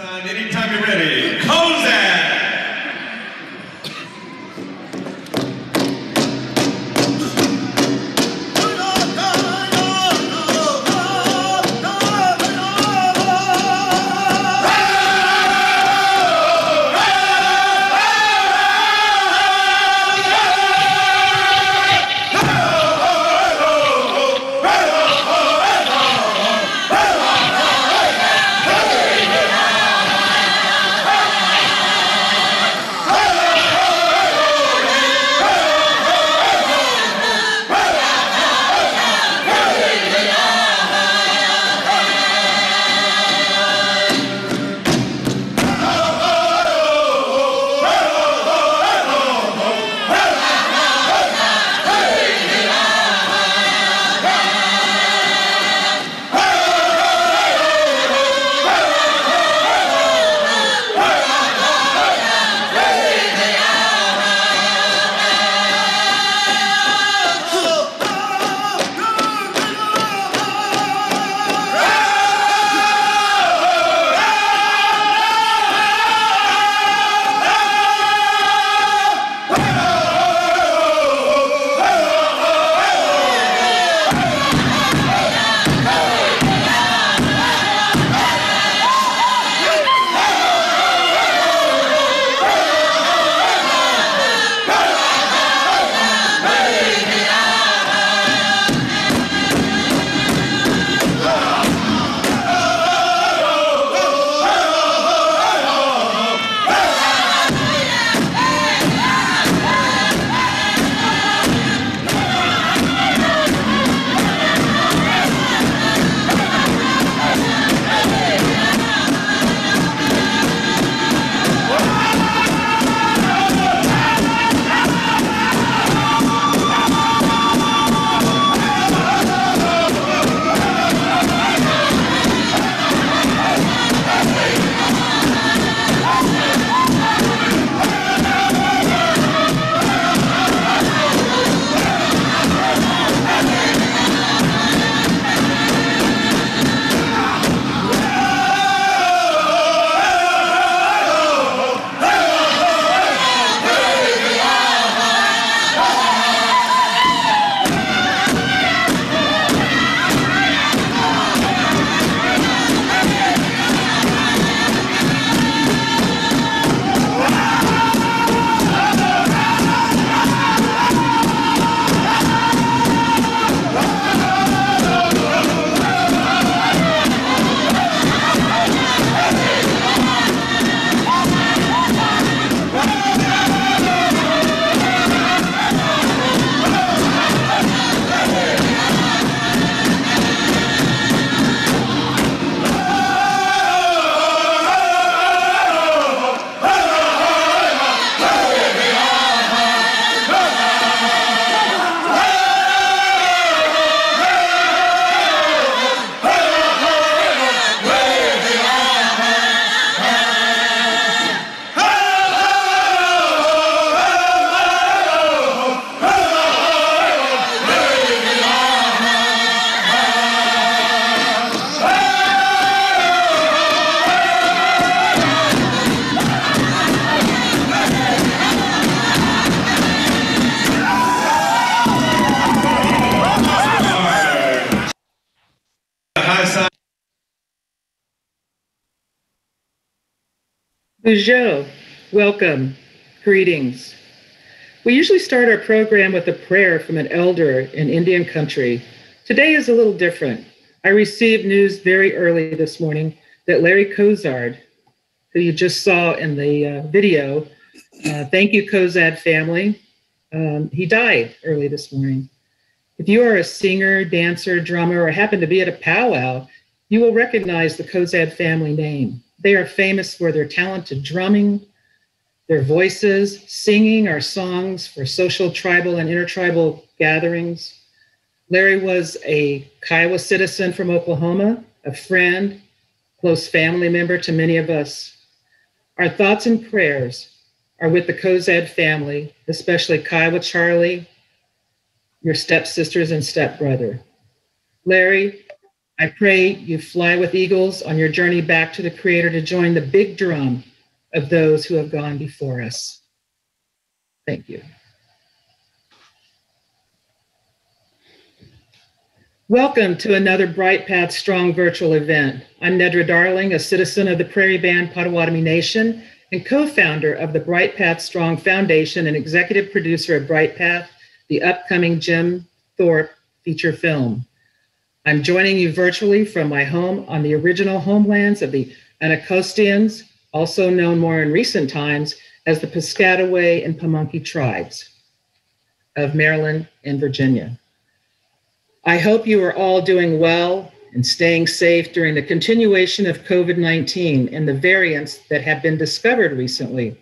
Hassan, anytime you're ready. Kozak! Welcome, greetings. We usually start our program with a prayer from an elder in Indian country. Today is a little different. I received news very early this morning that Larry Kozad, who you just saw in the uh, video, uh, thank you, Kozad family, um, he died early this morning. If you are a singer, dancer, drummer, or happen to be at a powwow, you will recognize the Kozad family name. They are famous for their talented drumming, their voices, singing our songs for social, tribal, and intertribal gatherings. Larry was a Kiowa citizen from Oklahoma, a friend, close family member to many of us. Our thoughts and prayers are with the Kozad family, especially Kiowa Charlie, your stepsisters and stepbrother. Larry, I pray you fly with eagles on your journey back to the Creator to join the big drum of those who have gone before us. Thank you. Welcome to another Bright Path Strong virtual event. I'm Nedra Darling, a citizen of the Prairie Band Potawatomi Nation and co-founder of the Bright Path Strong Foundation and executive producer of Bright Path, the upcoming Jim Thorpe feature film. I'm joining you virtually from my home on the original homelands of the Anacostions, also known more in recent times as the Piscataway and Pamunkey tribes of Maryland and Virginia. I hope you are all doing well and staying safe during the continuation of COVID 19 and the variants that have been discovered recently.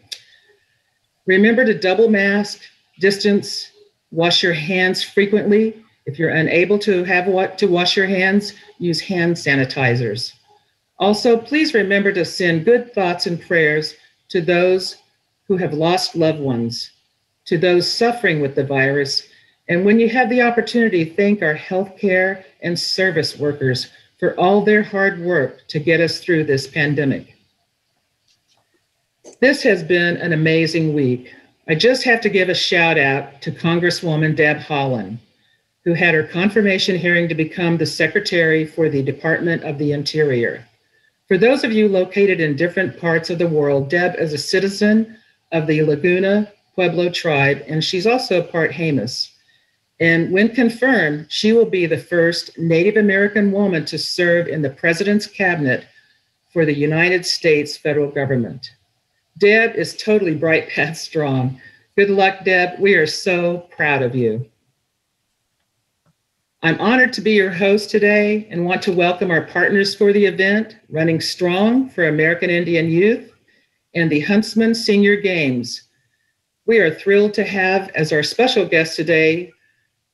Remember to double mask, distance, wash your hands frequently. If you're unable to have what to wash your hands, use hand sanitizers. Also, please remember to send good thoughts and prayers to those who have lost loved ones, to those suffering with the virus, and when you have the opportunity, thank our healthcare and service workers for all their hard work to get us through this pandemic. This has been an amazing week. I just have to give a shout out to Congresswoman Deb Haaland, who had her confirmation hearing to become the Secretary for the Department of the Interior. For those of you located in different parts of the world, Deb is a citizen of the Laguna Pueblo tribe, and she's also part Jemez. And when confirmed, she will be the first Native American woman to serve in the president's cabinet for the United States federal government. Deb is totally bright path strong. Good luck, Deb. We are so proud of you. I'm honored to be your host today and want to welcome our partners for the event, Running Strong for American Indian Youth and the Huntsman Senior Games. We are thrilled to have as our special guests today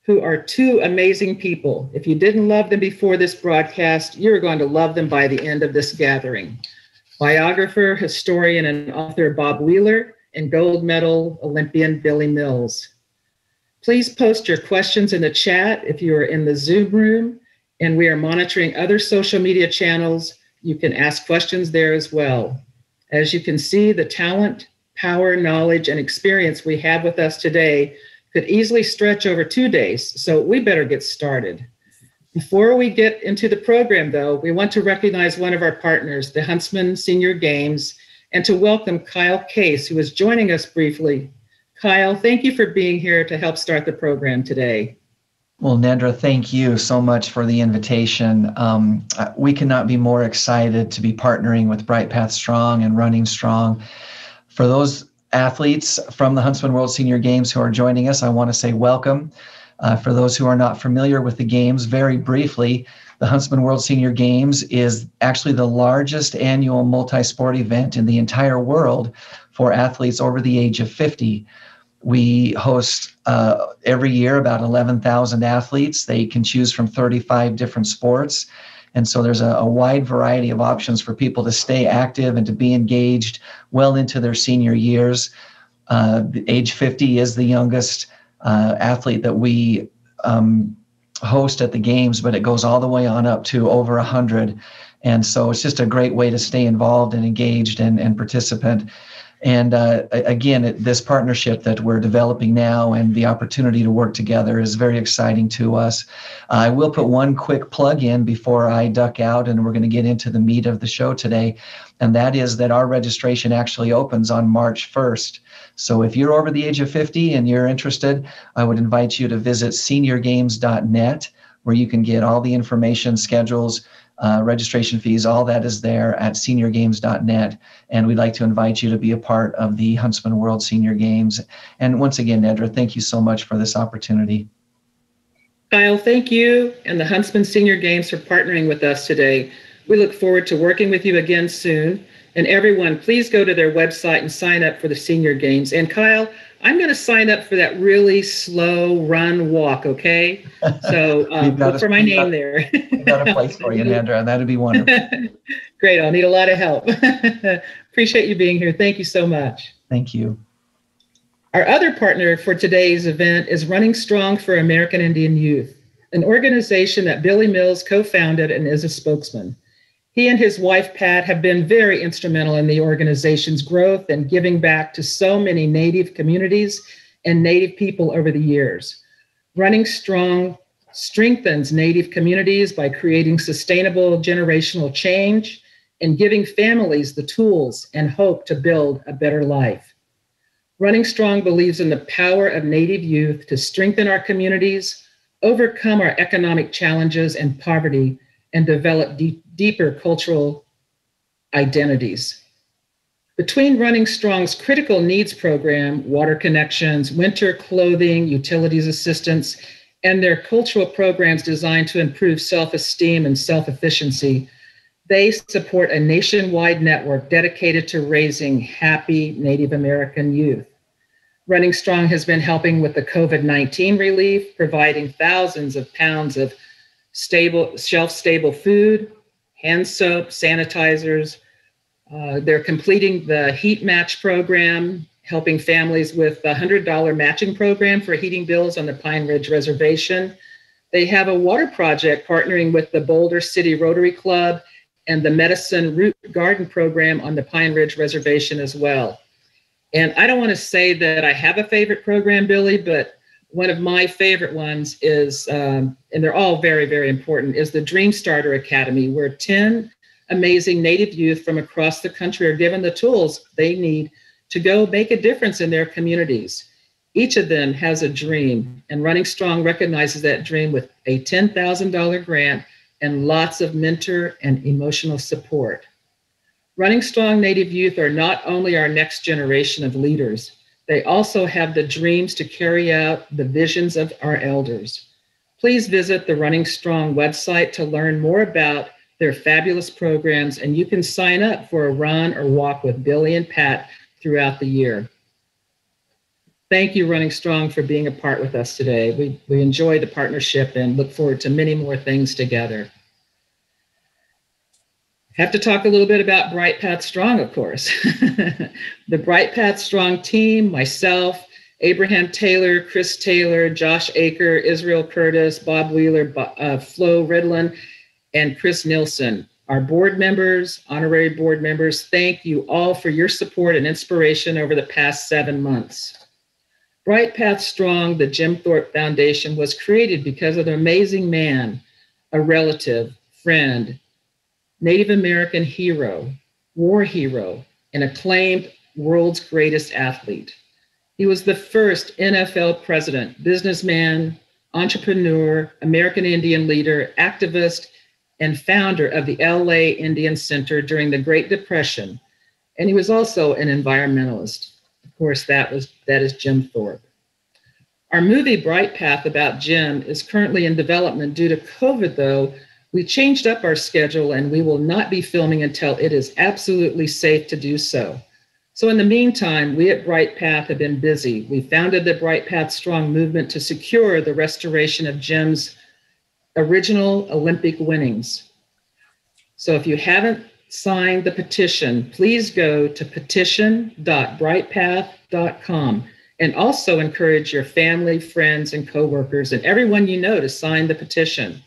who are two amazing people. If you didn't love them before this broadcast, you're going to love them by the end of this gathering. Biographer, historian, and author Bob Wheeler, and gold medal Olympian Billy Mills. Please post your questions in the chat if you are in the Zoom room, and we are monitoring other social media channels. You can ask questions there as well. As you can see, the talent, power, knowledge, and experience we have with us today could easily stretch over two days, so we better get started. Before we get into the program, though, we want to recognize one of our partners, the Huntsman Senior Games, and to welcome Kyle Case, who is joining us briefly. Kyle, thank you for being here to help start the program today. Well, Nedra, thank you so much for the invitation. Um, we cannot be more excited to be partnering with Bright Path Strong and Running Strong. For those athletes from the Huntsman World Senior Games who are joining us, I want to say welcome. Uh, for those who are not familiar with the games, very briefly, the Huntsman World Senior Games is actually the largest annual multi sport event in the entire world for athletes over the age of 50. We host uh, every year about 11,000 athletes. They can choose from 35 different sports. And so there's a, a, wide variety of options for people to stay active and to be engaged well into their senior years. Uh, age 50 is the youngest uh, athlete that we um, host at the games, but it goes all the way on up to over 100. And so it's just a great way to stay involved and engaged and, and participant. And uh, again, this partnership that we're developing now and the opportunity to work together is very exciting to us. I will put one quick plug in before I duck out, and we're going to get into the meat of the show today. And that is that our registration actually opens on March 1st. So if you're over the age of 50 and you're interested, I would invite you to visit seniorgames.net where you can get all the information, schedules, uh, registration fees, all that is there at seniorgames.net. And we'd like to invite you to be a part of the Huntsman World Senior Games. And once again, Nedra, thank you so much for this opportunity. Kyle, thank you and the Huntsman Senior Games for partnering with us today. We look forward to working with you again soon. And everyone, please go to their website and sign up for the Senior Games. And Kyle, I'm going to sign up for that really slow run walk. Okay, so um, look a, for my name got, there. got a place for you, Nandra, and that'd be wonderful. Great. I'll need a lot of help. Appreciate you being here. Thank you so much. Thank you. Our other partner for today's event is Running Strong for American Indian Youth, an organization that Billy Mills co founded and is a spokesman. He and his wife, Pat, have been very instrumental in the organization's growth and giving back to so many Native communities and Native people over the years. Running Strong strengthens Native communities by creating sustainable generational change and giving families the tools and hope to build a better life. Running Strong believes in the power of Native youth to strengthen our communities, overcome our economic challenges and poverty, and develop deep, deeper cultural identities. Between Running Strong's critical needs program, water connections, winter clothing, utilities assistance, and their cultural programs designed to improve self esteem and self efficiency, they support a nationwide network dedicated to raising happy Native American youth. Running Strong has been helping with the COVID 19 relief, providing thousands of pounds of stable, shelf stable food, hand soap, sanitizers. Uh, they're completing the heat match program, helping families with the $100 matching program for heating bills on the Pine Ridge Reservation. They have a water project partnering with the Boulder City Rotary Club and the Medicine Root Garden program on the Pine Ridge Reservation as well. And I don't want to say that I have a favorite program, Billy, but one of my favorite ones is, um, and they're all very, very important, is the Dream Starter Academy, where 10 amazing Native youth from across the country are given the tools they need to go make a difference in their communities. Each of them has a dream, and Running Strong recognizes that dream with a $10,000 grant and lots of mentor and emotional support. Running Strong Native Youth are not only our next generation of leaders, they also have the dreams to carry out the visions of our elders. Please visit the Running Strong website to learn more about their fabulous programs, and you can sign up for a run or walk with Billy and Pat throughout the year. Thank you, Running Strong, for being a part with us today. We, we enjoy the partnership and look forward to many more things together. Have to talk a little bit about Bright Path Strong, of course. the Bright Path Strong team, myself, Abraham Taylor, Chris Taylor, Josh Aker, Israel Curtis, Bob Wheeler, uh, Flo Ridlin, and Chris Nilsson. Our board members, honorary board members, thank you all for your support and inspiration over the past seven months. Bright Path Strong, the Jim Thorpe Foundation, was created because of an amazing man, a relative, friend, Native American hero, war hero, and acclaimed world's greatest athlete. He was the first NFL president, businessman, entrepreneur, American Indian leader, activist, and founder of the LA Indian Center during the Great Depression. And he was also an environmentalist. Of course, that was that is Jim Thorpe. Our movie Bright Path about Jim is currently in development due to COVID, though, we changed up our schedule and we will not be filming until it is absolutely safe to do so. So, in the meantime, we at Bright Path have been busy. We founded the Bright Path Strong movement to secure the restoration of Jim's original Olympic winnings. So, if you haven't signed the petition, please go to petition.brightpath.com and also encourage your family, friends, and coworkers and everyone you know to sign the petition.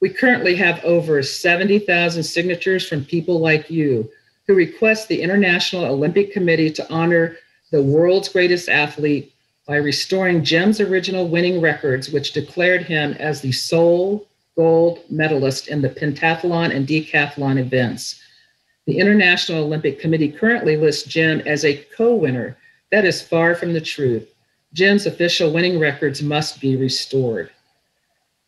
We currently have over 70,000 signatures from people like you who request the International Olympic Committee to honor the world's greatest athlete by restoring Jim's original winning records, which declared him as the sole gold medalist in the pentathlon and decathlon events. The International Olympic Committee currently lists Jim as a co winner. That is far from the truth. Jim's official winning records must be restored.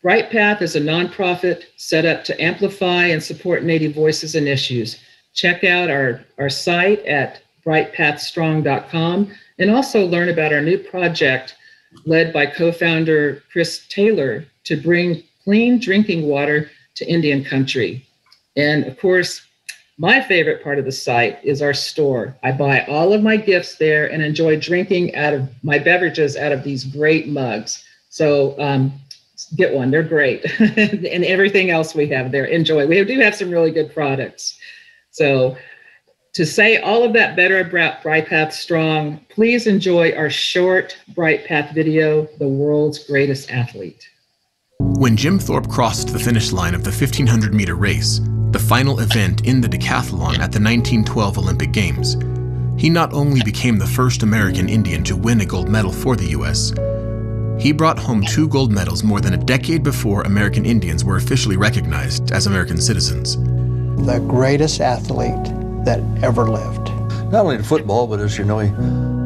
Bright Path is a nonprofit set up to amplify and support Native voices and issues. Check out our, our site at brightpathstrong.com and also learn about our new project led by co founder Chris Taylor to bring clean drinking water to Indian country. And of course, my favorite part of the site is our store. I buy all of my gifts there and enjoy drinking out of my beverages out of these great mugs. So um, get one. They're great. and everything else we have there, enjoy. We do have some really good products. So to say all of that better about Bright Path Strong, please enjoy our short Bright Path video, The World's Greatest Athlete. When Jim Thorpe crossed the finish line of the 1500 meter race, the final event in the decathlon at the 1912 Olympic Games, he not only became the first American Indian to win a gold medal for the U.S., he brought home two gold medals more than a decade before American Indians were officially recognized as American citizens. The greatest athlete that ever lived. Not only in football, but as you know, he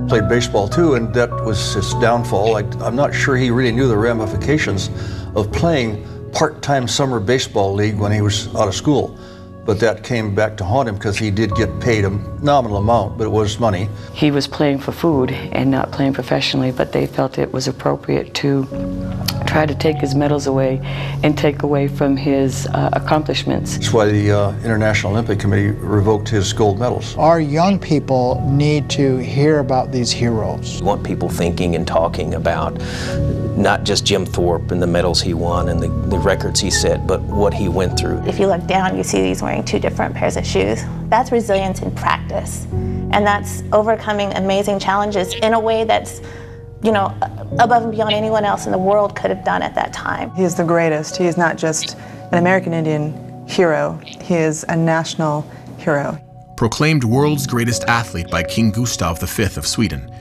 played baseball too, and that was his downfall. I, I'm not sure he really knew the ramifications of playing part-time summer baseball league when he was out of school but that came back to haunt him because he did get paid a nominal amount, but it was money. He was playing for food and not playing professionally, but they felt it was appropriate to try to take his medals away and take away from his uh, accomplishments. That's why the uh, International Olympic Committee revoked his gold medals. Our young people need to hear about these heroes. We want people thinking and talking about not just Jim Thorpe and the medals he won and the, the records he set, but what he went through. If you look down, you see these wearing two different pairs of shoes. That's resilience in practice. And that's overcoming amazing challenges in a way that's, you know, above and beyond anyone else in the world could have done at that time. He is the greatest. He is not just an American Indian hero, he is a national hero. Proclaimed world's greatest athlete by King Gustav V of Sweden,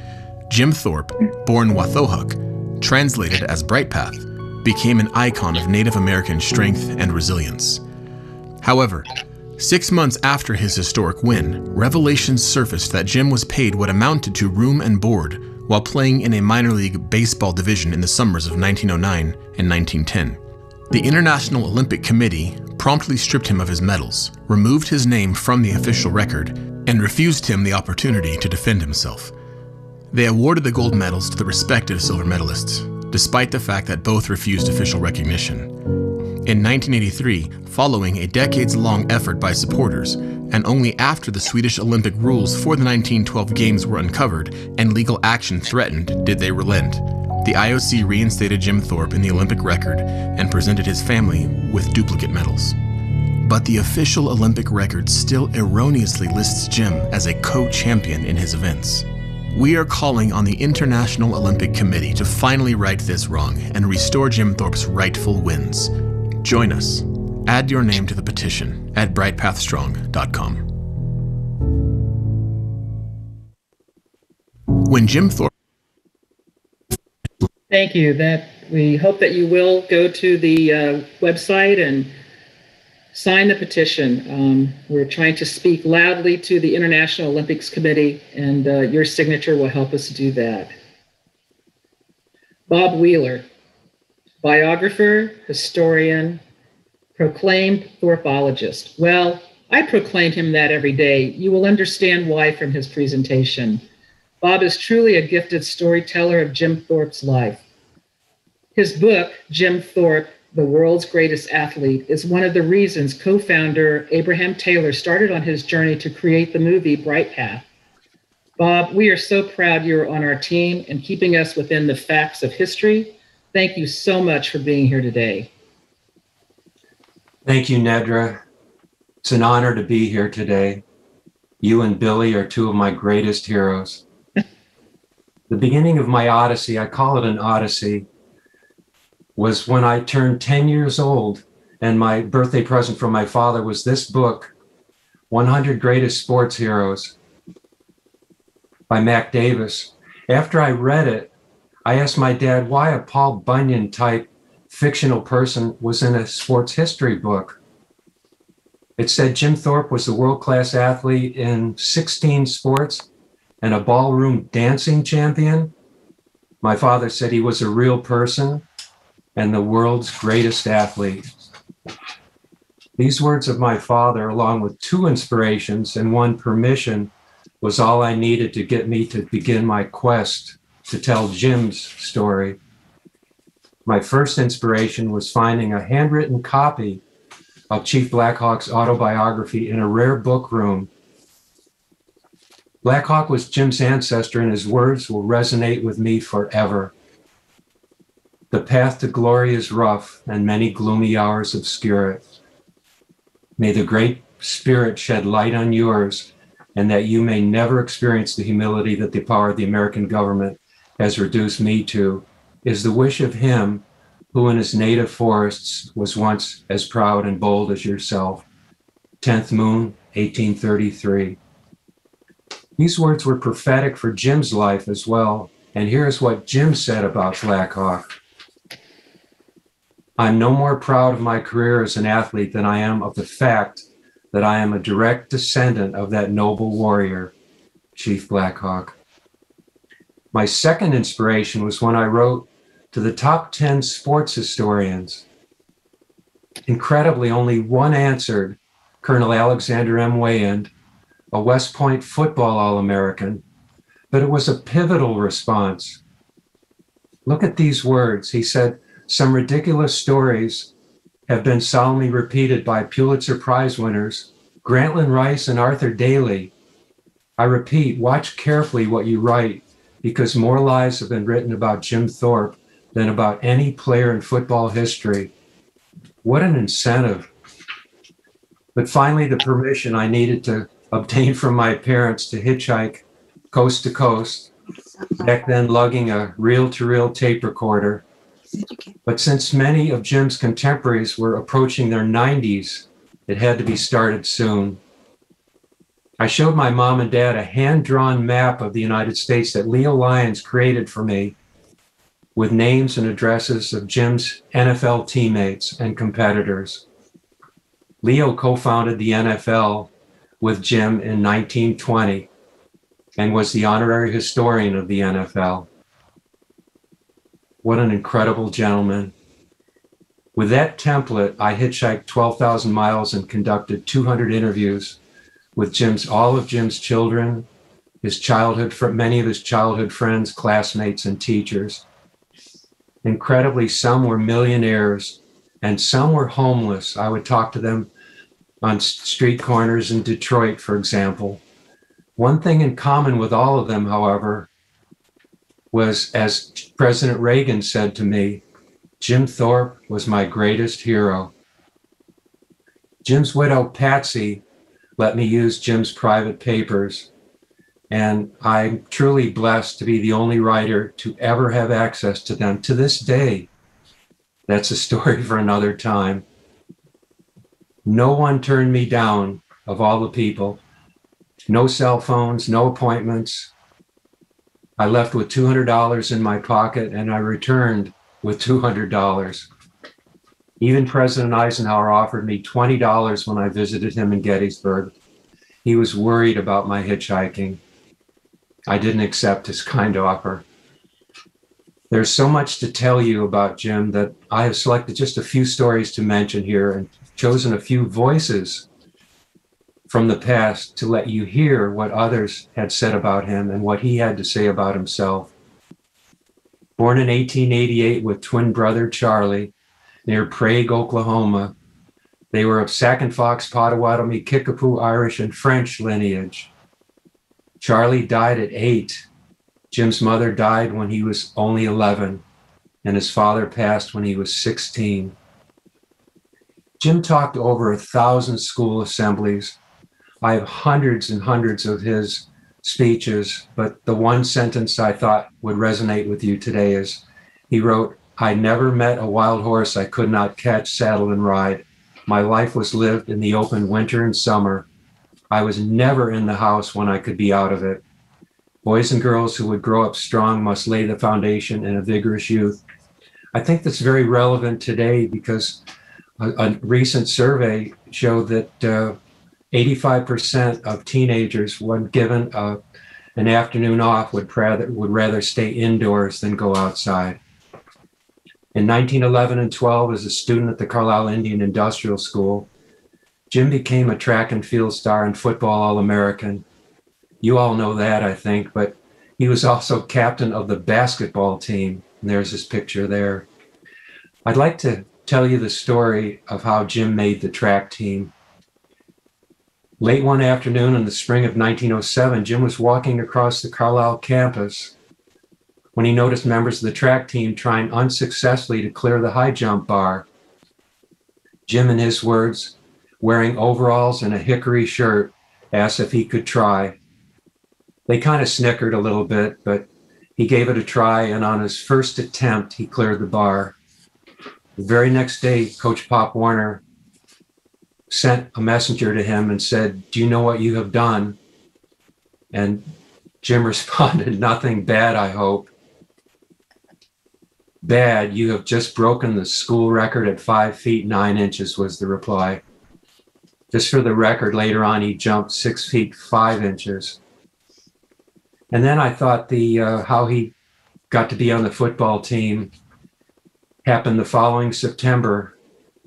Jim Thorpe, born Wathohuk, translated as Bright Path, became an icon of Native American strength and resilience. However, six months after his historic win, revelations surfaced that Jim was paid what amounted to room and board while playing in a minor league baseball division in the summers of 1909 and 1910. The International Olympic Committee promptly stripped him of his medals, removed his name from the official record, and refused him the opportunity to defend himself. They awarded the gold medals to the respective silver medalists, despite the fact that both refused official recognition. In 1983, following a decades long effort by supporters, and only after the Swedish Olympic rules for the 1912 Games were uncovered and legal action threatened, did they relent. The IOC reinstated Jim Thorpe in the Olympic record and presented his family with duplicate medals. But the official Olympic record still erroneously lists Jim as a co champion in his events. We are calling on the International Olympic Committee to finally right this wrong and restore Jim Thorpe's rightful wins. Join us. Add your name to the petition at brightpathstrong.com. When Jim Thorpe Thank you. That we hope that you will go to the uh, website and sign the petition. Um, we're trying to speak loudly to the International Olympics Committee, and uh, your signature will help us do that. Bob Wheeler, biographer, historian, proclaimed Thorpeologist. Well, I proclaim him that every day. You will understand why from his presentation. Bob is truly a gifted storyteller of Jim Thorpe's life. His book, Jim Thorpe, the world's greatest athlete, is one of the reasons co founder Abraham Taylor started on his journey to create the movie Bright Path. Bob, we are so proud you're on our team and keeping us within the facts of history. Thank you so much for being here today. Thank you, Nedra. It's an honor to be here today. You and Billy are two of my greatest heroes. the beginning of my odyssey, I call it an odyssey, was when I turned 10 years old, and my birthday present from my father was this book, 100 Greatest Sports Heroes by Mac Davis. After I read it, I asked my dad why a Paul Bunyan type fictional person was in a sports history book. It said Jim Thorpe was a world class athlete in 16 sports and a ballroom dancing champion. My father said he was a real person and the world's greatest athlete. These words of my father, along with two inspirations and one permission, was all I needed to get me to begin my quest to tell Jim's story. My first inspiration was finding a handwritten copy of Chief Blackhawk's autobiography in a rare book room. Blackhawk was Jim's ancestor, and his words will resonate with me forever. The path to glory is rough, and many gloomy hours obscure it. May the Great Spirit shed light on yours, and that you may never experience the humility that the power of the American government has reduced me to, is the wish of Him who in his native forests was once as proud and bold as yourself. 10th moon, 1833. These words were prophetic for Jim's life as well. And here's what Jim said about Black Hawk I'm no more proud of my career as an athlete than I am of the fact that I am a direct descendant of that noble warrior, Chief Black Hawk. My second inspiration was when I wrote to the top 10 sports historians. Incredibly, only one answered Colonel Alexander M. Weyand, a West Point football All American, but it was a pivotal response. Look at these words. He said, Some ridiculous stories have been solemnly repeated by Pulitzer Prize winners Grantland Rice and Arthur Daley. I repeat, watch carefully what you write because more lies have been written about Jim Thorpe than about any player in football history. What an incentive. But finally, the permission I needed to obtain from my parents to hitchhike coast to coast, back then lugging a reel to reel tape recorder. But since many of Jim's contemporaries were approaching their 90s, it had to be started soon. I showed my mom and dad a hand drawn map of the United States that Leo Lyons created for me with names and addresses of Jim's NFL teammates and competitors. Leo co founded the NFL with Jim in 1920 and was the honorary historian of the NFL. What an incredible gentleman. With that template, I hitchhiked 12,000 miles and conducted 200 interviews with Jim's all of Jim's children, his childhood, many of his childhood friends, classmates, and teachers. Incredibly, some were millionaires and some were homeless. I would talk to them on street corners in Detroit, for example. One thing in common with all of them, however, was as President Reagan said to me, Jim Thorpe was my greatest hero. Jim's widow, Patsy, let me use Jim's private papers. And I'm truly blessed to be the only writer to ever have access to them to this day. That's a story for another time. No one turned me down of all the people. No cell phones, no appointments. I left with $200 in my pocket and I returned with $200. Even President Eisenhower offered me $20 when I visited him in Gettysburg. He was worried about my hitchhiking. I didn't accept his kind offer. There's so much to tell you about Jim that I have selected just a few stories to mention here and chosen a few voices from the past to let you hear what others had said about him and what he had to say about himself. Born in 1888 with twin brother Charlie, near Prague, Oklahoma. They were of Sac and Fox, Potawatomi, Kickapoo, Irish, and French lineage. Charlie died at eight. Jim's mother died when he was only 11, and his father passed when he was 16. Jim talked over a thousand school assemblies. I have hundreds and hundreds of his speeches, but the one sentence I thought would resonate with you today is he wrote, I never met a wild horse I could not catch, saddle, and ride. My life was lived in the open winter and summer. I was never in the house when I could be out of it. Boys and girls who would grow up strong must lay the foundation in a vigorous youth. I think that's very relevant today because a, a recent survey showed that uh, 85% of teenagers, when given a, uh, an afternoon off, would would rather stay indoors than go outside. In 1911 and 12, as a student at the Carlisle Indian Industrial School, Jim became a track and field star and football All American. You all know that, I think, but he was also captain of the basketball team. And there's his picture there. I'd like to tell you the story of how Jim made the track team. Late one afternoon in the spring of 1907, Jim was walking across the Carlisle campus when he noticed members of the track team trying unsuccessfully to clear the high jump bar. Jim, in his words, wearing overalls and a hickory shirt, asked if he could try. They kind of snickered a little bit, but he gave it a try, and on his first attempt, he cleared the bar. The very next day, Coach Pop Warner sent a messenger to him and said, Do you know what you have done? And Jim responded, Nothing bad, I hope. Bad, you have just broken the school record at five feet nine inches, was the reply. Just for the record, later on, he jumped six feet five inches. And then I thought the uh, how he got to be on the football team happened the following September.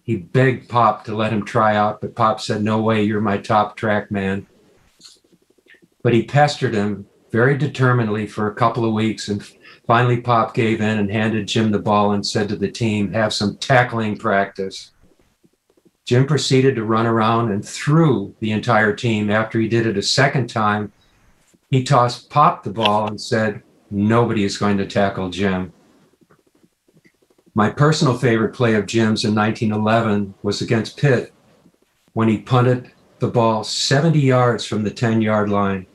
He begged Pop to let him try out, but Pop said, No way, you're my top track man. But he pestered him very determinedly for a couple of weeks. And finally, Pop gave in and handed Jim the ball and said to the team, Have some tackling practice. Jim proceeded to run around and threw the entire team. After he did it a second time, he tossed Pop the ball and said, Nobody is going to tackle Jim. My personal favorite play of Jim's in 1911 was against Pitt when he punted the ball 70 yards from the 10 yard line,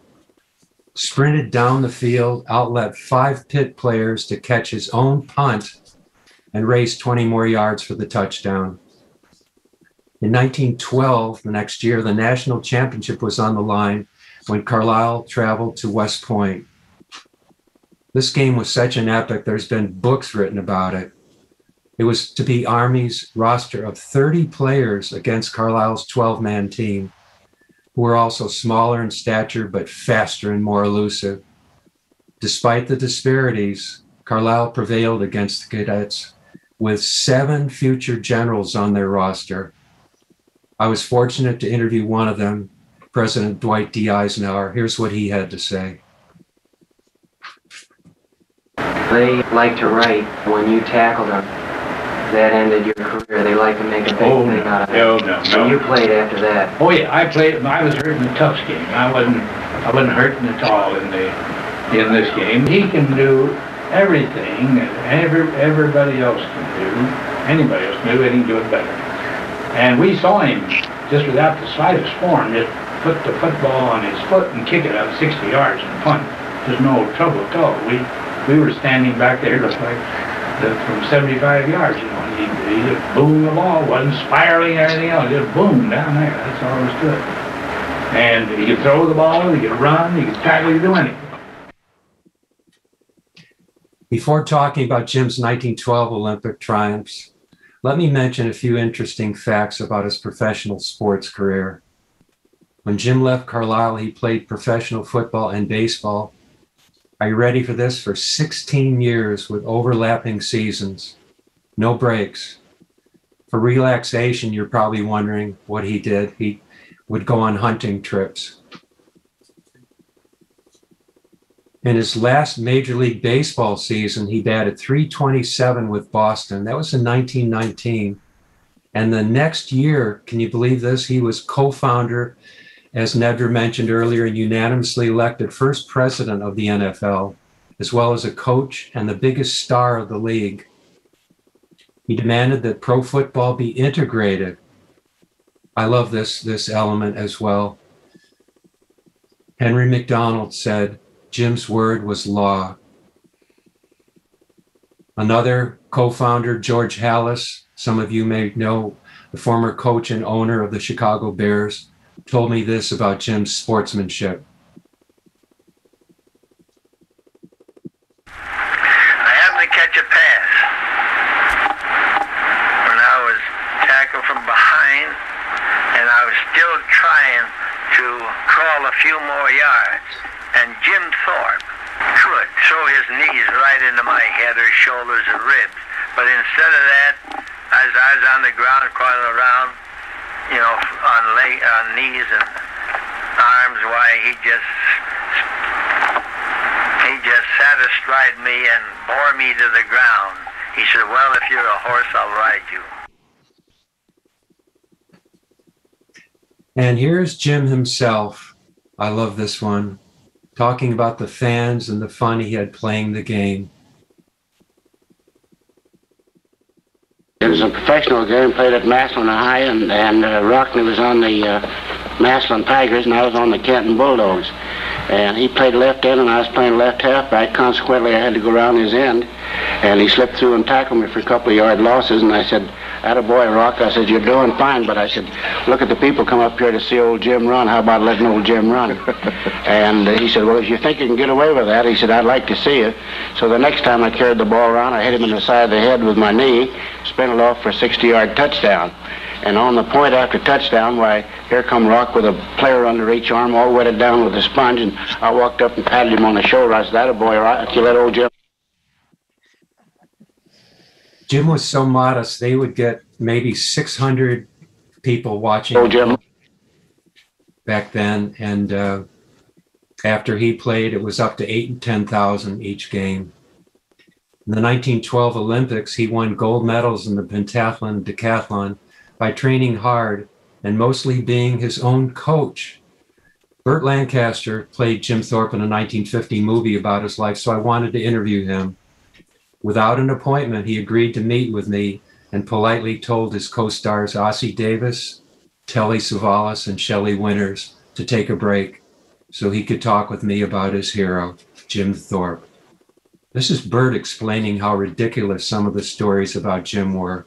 sprinted down the field, outlet five Pitt players to catch his own punt, and race 20 more yards for the touchdown. In 1912, the next year, the national championship was on the line when Carlisle traveled to West Point. This game was such an epic, there's been books written about it. It was to be Army's roster of 30 players against Carlisle's 12 man team, were also smaller in stature but faster and more elusive. Despite the disparities, Carlisle prevailed against the cadets with seven future generals on their roster. I was fortunate to interview one of them, President Dwight D. Eisenhower. Here's what he had to say. They like to write when you tackle them. That ended your career. They like to make a big Oh, thing out of it. no, no, So no. you played after that. Oh yeah, I played. I was hurt in the Tufts game. I wasn't. I wasn't hurting at all in the in this game. He can do everything that every everybody else can do. Anybody else can do it. He can do it better. And we saw him just without the slightest form, just put the football on his foot and kick it out 60 yards and punt. There's no trouble at all. We we were standing back there, looked like from 75 yards. You know, he, he just boomed the ball, wasn't spiraling or anything else, just boom down there. That's all there was it. And he could throw the ball, he could run, he could tackle, he could do anything. Before talking about Jim's 1912 Olympic triumphs, let me mention a few interesting facts about his professional sports career. When Jim left Carlisle, he played professional football and baseball. Are you ready for this? For 16 years with overlapping seasons, no breaks. For relaxation, you're probably wondering what he did. He would go on hunting trips. In his last Major League Baseball season, he batted 327 with Boston. That was in 1919. And the next year, can you believe this? He was co founder, as Nedra mentioned earlier, unanimously elected first president of the NFL, as well as a coach and the biggest star of the league. He demanded that pro football be integrated. I love this, this element as well. Henry McDonald said, Jim's word was law. Another co founder, George Halas, some of you may know, the former coach and owner of the Chicago Bears, told me this about Jim's sportsmanship. I happened to catch a pass when I was tackled from behind, and I was still trying to crawl a few more yards. And Jim Thorpe could throw his knees right into my head or shoulders or ribs. But instead of that, as I was on the ground crawling around, you know, on leg, on knees and arms, why he just he just sat astride me and bore me to the ground. He said, "Well, if you're a horse, I'll ride you." And here's Jim himself. I love this one, talking about the fans and the fun he had playing the game. It was a professional game played at Massillon High, and, and uh, Rockne was on the uh, Massillon Tigers, and I was on the Canton Bulldogs. And he played left end, and I was playing left halfback. Consequently, I had to go around his end. And he slipped through and tackled me for a couple of yard losses. And I said, a boy, Rock. I said, you're doing fine. But I said, look at the people come up here to see old Jim run. How about letting old Jim run? and uh, he said, well, if you think you can get away with that, he said, I'd like to see you. So the next time I carried the ball around, I hit him in the side of the head with my knee, spin it off for a 60-yard touchdown. And on the point after touchdown, why, here come Rock with a player under each arm, all wetted down with a sponge, and I walked up and patted him on the shoulder. I said, that a boy, Rock, you let old Jim. Jim was so modest, they would get maybe 600 people watching oh, Jim. back then. And uh, after he played, it was up to eight and 10,000 each game. In the 1912 Olympics, he won gold medals in the pentathlon and decathlon by training hard and mostly being his own coach. Burt Lancaster played Jim Thorpe in a 1950 movie about his life, so I wanted to interview him. Without an appointment, he agreed to meet with me and politely told his co stars Ossie Davis, Telly Savalas, and Shelley Winters to take a break so he could talk with me about his hero, Jim Thorpe. This is Burt explaining how ridiculous some of the stories about Jim were.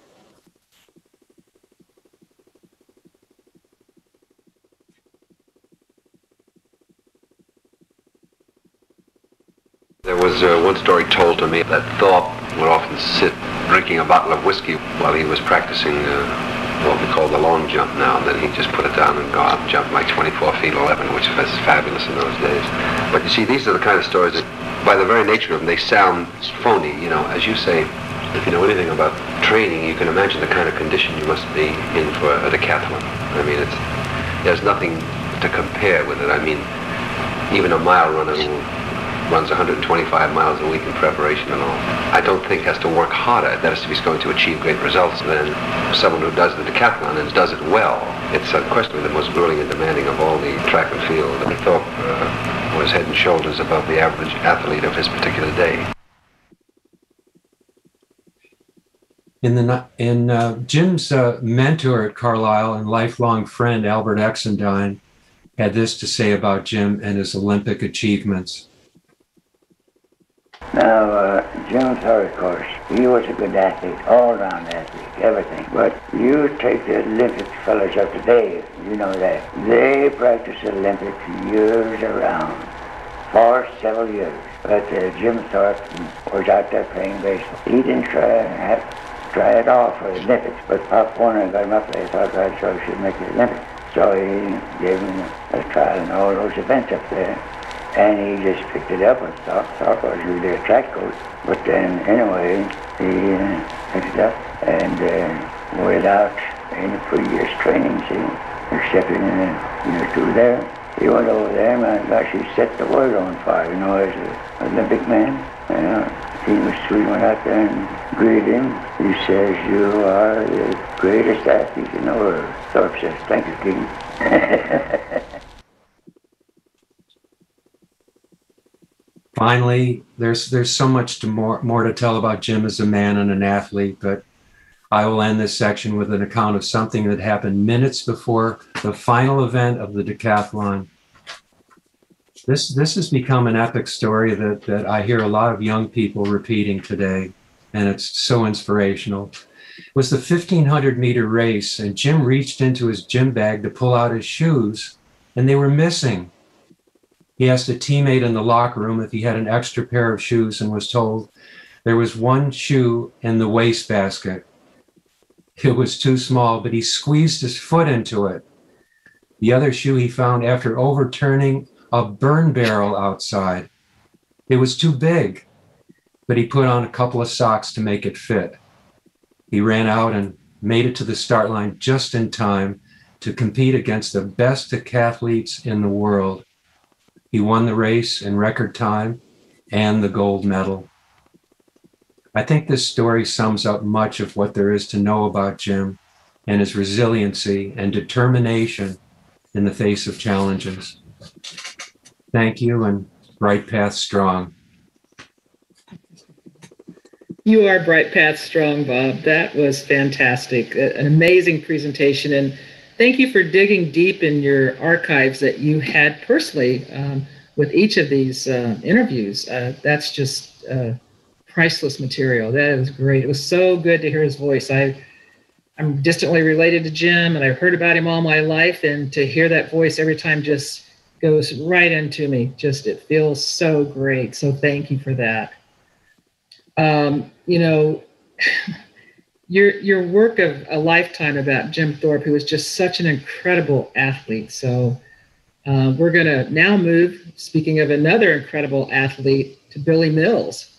There was uh, one story told to me that Thorpe would often sit drinking a bottle of whiskey while he was practicing uh, what we call the long jump now, and then he'd just put it down and go out and jump like 24 feet 11, which was fabulous in those days. But you see, these are the kind of stories that, by the very nature of them, they sound phony. You know, as you say, if you know anything about training, you can imagine the kind of condition you must be in for a decathlon. I mean, it's there's nothing to compare with it. I mean, even a mile runner who runs 125 miles a week in preparation and all. I don't think has to work harder. That is if he's going to achieve great results than someone who does the decathlon and does it well. It's unquestionably the most grueling and demanding of all the track and field. And Thorpe uh, was head and shoulders above the average athlete of his particular day. In the in uh, Jim's uh, mentor at Carlisle and lifelong friend Albert Exendine had this to say about Jim and his Olympic achievements. Now, uh, Jim course, he was a good athlete, all-round athlete, everything. But you take the Olympic fellas of today, you know that. They practice Olympics years around, for several years. But uh, Jim Thorpe was out there playing baseball. He didn't try, have, try it all for the Olympics, but Pop Warner got him up there, thought God so should make the Olympics. So he gave him a trial in all those events up there and he just picked it up and thought, thought I was really a track coach. But then, anyway, he uh, picked it up and uh, without any previous training, see, except in a year or two there. He went over there, man, gosh, he set the world on fire, you know, as an Olympic man. You know, he was sweet, went out there and greeted him. He says, you are the greatest athlete in the world. Thorpe says, thank you, King. finally, there's there's so much to more more to tell about Jim as a man and an athlete, but I will end this section with an account of something that happened minutes before the final event of the decathlon. This this has become an epic story that that I hear a lot of young people repeating today, and it's so inspirational. It was the 1500 meter race, and Jim reached into his gym bag to pull out his shoes, and they were missing. He asked a teammate in the locker room if he had an extra pair of shoes and was told there was one shoe in the wastebasket. It was too small, but he squeezed his foot into it. The other shoe he found after overturning a burn barrel outside. It was too big, but he put on a couple of socks to make it fit. He ran out and made it to the start line just in time to compete against the best decathletes in the world. He won the race in record time and the gold medal. I think this story sums up much of what there is to know about Jim and his resiliency and determination in the face of challenges. Thank you and Bright Path Strong. You are Bright Path Strong, Bob. That was fantastic. An amazing presentation. And Thank you for digging deep in your archives that you had personally um, with each of these uh, interviews. Uh, that's just uh, priceless material. That is great. It was so good to hear his voice. I, I'm distantly related to Jim, and I've heard about him all my life, and to hear that voice every time just goes right into me. Just it feels so great. So thank you for that. Um, you know, your your work of a lifetime about Jim Thorpe, who was just such an incredible athlete. So uh, we're going to now move. Speaking of another incredible athlete, to Billy Mills,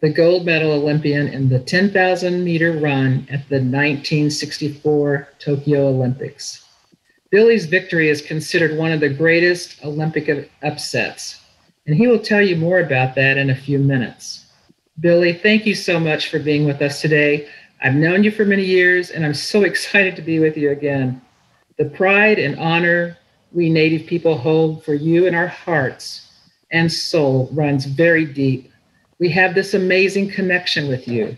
the gold medal Olympian in the 10,000 meter run at the 1964 Tokyo Olympics. Billy's victory is considered one of the greatest Olympic upsets, and he will tell you more about that in a few minutes. Billy, thank you so much for being with us today. I've known you for many years, and I'm so excited to be with you again. The pride and honor we Native people hold for you in our hearts and soul runs very deep. We have this amazing connection with you.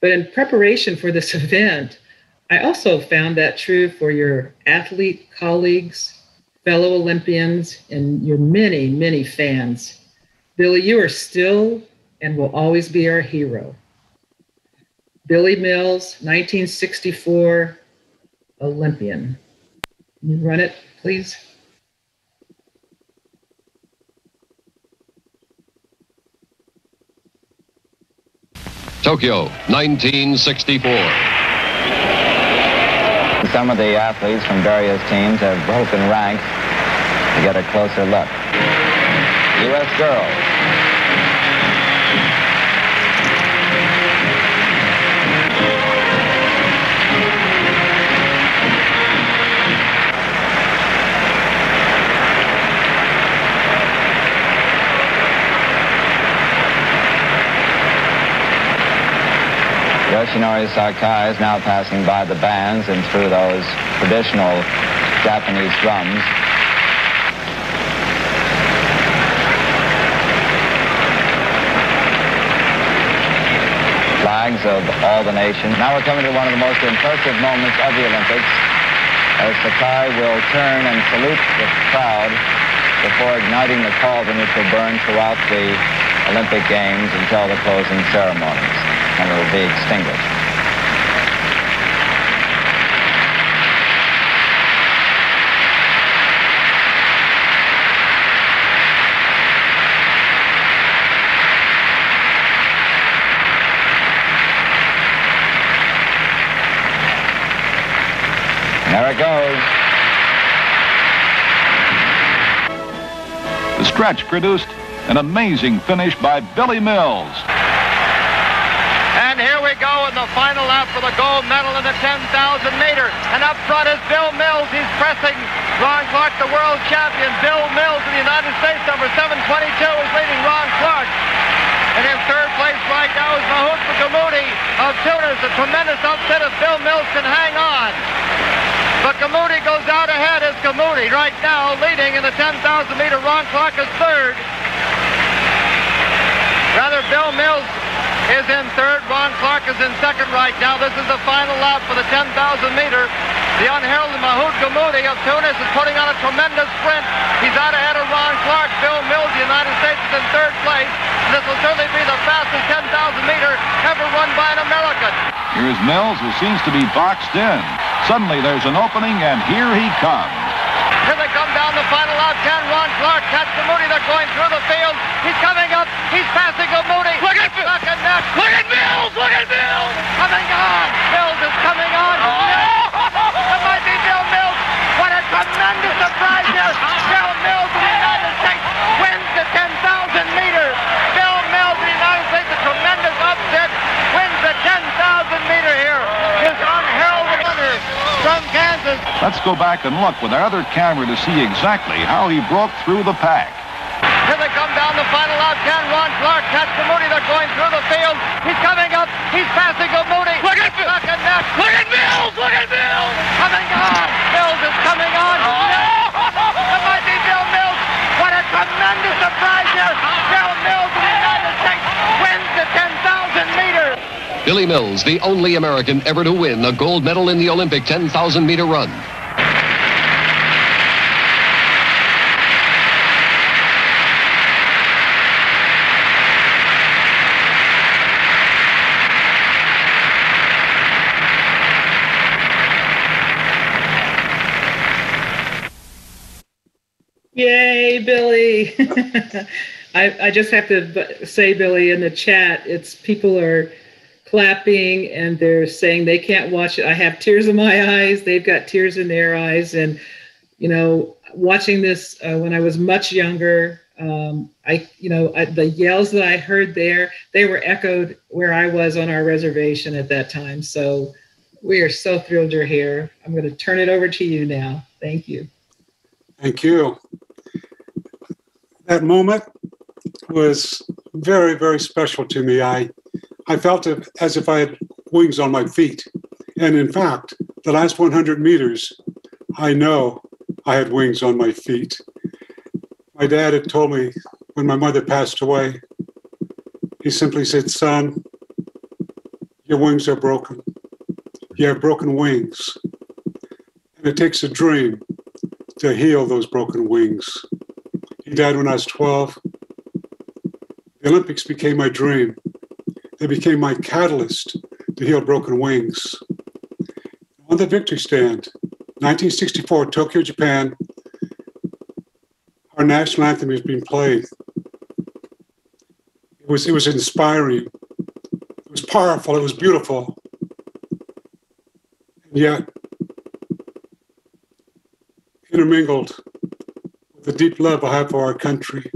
But in preparation for this event, I also found that true for your athlete colleagues, fellow Olympians, and your many, many fans. Billy, you are still and will always be our hero. Billy Mills, 1964 Olympian. Can you run it, please? Tokyo, 1964. Some of the athletes from various teams have broken ranks to get a closer look. U.S. girls. Yoshinori Sakai is now passing by the bands and through those traditional Japanese drums. Flags of all the nations. Now we're coming to one of the most impressive moments of the Olympics as Sakai will turn and salute the crowd before igniting the cauldron which will burn throughout the Olympic Games until the closing ceremonies and it will be extinguished. There it goes. The stretch produced an amazing finish by Billy Mills. In the final lap for the gold medal in the 10,000 meter. And up front is Bill Mills. He's pressing Ron Clarke, the world champion. Bill Mills of the United States, number 722, is leading Ron Clarke. And in third place right now is Mahout Gammoudi of Tunis. A tremendous upset if Bill Mills can hang on. But Gammoudi goes out ahead as Gammoudi right now leading in the 10,000 meter. Ron Clarke is third. Rather, Bill Mills is in third. Ron Clarke is in second right now. This is the final lap for the 10,000 meter. The unheralded Mahout Gammoudi of Tunis is putting on a tremendous sprint. He's out ahead of Ron Clarke. Bill Mills, the United States, is in third place. This will certainly be the fastest 10,000 meter ever run by an American. Here's Mills, who seems to be boxed in. Suddenly there's an opening, and here he comes. Here they come down the final lap. Can Ron Clarke catch Gammoudi? They're going through the field. He's coming up. He's passing. Look at Look at neck. Look at Mills. Look at Mills. Coming on. Mills is coming on. Oh. It might be Bill Mills. What a tremendous surprise here. Bill Mills of the United States wins the 10,000 meter. Bill Mills of the United States, a tremendous upset, wins the 10,000 meter here. His unheralded winner from Kansas. Let's go back and look with our other camera to see exactly how he broke through the pack. Here they come down the final lap. Can Ron Clarke catch Gammoudi? They're going through the field. He's coming up. He's passing Gammoudi. Look at Look at neck. Look at Mills. Look at Mills. Coming on. Mills is coming on. Oh. It might be Bill Mills. What a tremendous surprise here. Bill Mills Billy Mills, the only American ever to win a gold medal in the Olympic 10,000 meter run. Yay, Billy. I, I just have to say, Billy, in the chat, it's people are clapping and they're saying they can't watch it. I have tears in my eyes. They've got tears in their eyes. And, you know, watching this uh, when I was much younger, um, I, you know, I, the yells that I heard there, they were echoed where I was on our reservation at that time. So we are so thrilled you're here. I'm going to turn it over to you now. Thank you. Thank you. That moment was very, very special to me. I, I felt as if I had wings on my feet. And in fact, the last 100 meters, I know I had wings on my feet. My dad had told me when my mother passed away, he simply said, Son, your wings are broken. You have broken wings. And it takes a dream to heal those broken wings. He died when I was 12. The Olympics became my dream. They became my catalyst to heal broken wings. On the victory stand, 1964, Tokyo, Japan, our national anthem is being played. It was, it was inspiring. It was powerful. It was beautiful. And yet, intermingled with the deep love I have for our country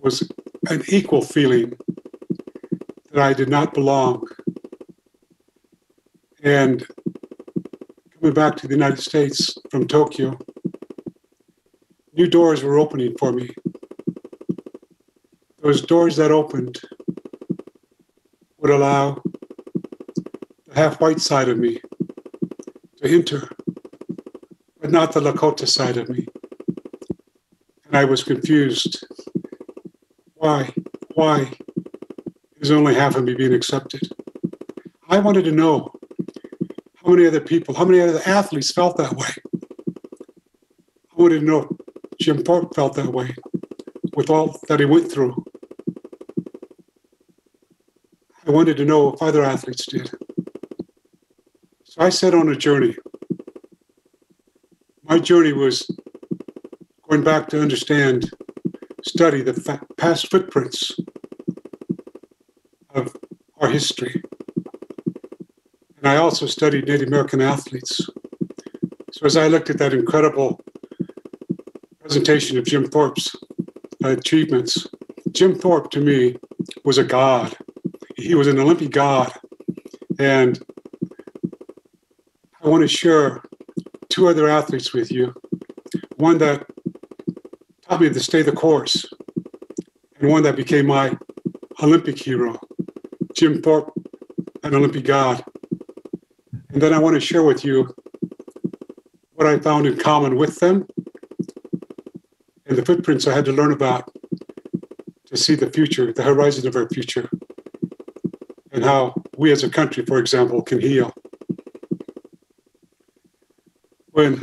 was an equal feeling that I did not belong. And coming back to the United States from Tokyo, new doors were opening for me. Those doors that opened would allow the half white side of me to enter, but not the Lakota side of me. And I was confused. Why? Why is only half of me being accepted? I wanted to know how many other people, how many other athletes felt that way. I wanted to know Jim Thorpe felt that way with all that he went through. I wanted to know if other athletes did. So I set on a journey. My journey was going back to understand, study the fa- past footprints of our history. And I also studied Native American athletes. So as I looked at that incredible presentation of Jim Thorpe's achievements, Jim Thorpe to me was a god. He was an Olympic god. And I want to share two other athletes with you. One that taught me to stay the course, and one that became my Olympic hero, Jim Thorpe, an Olympic god. And then I want to share with you what I found in common with them and the footprints I had to learn about to see the future, the horizon of our future, and how we as a country, for example, can heal. When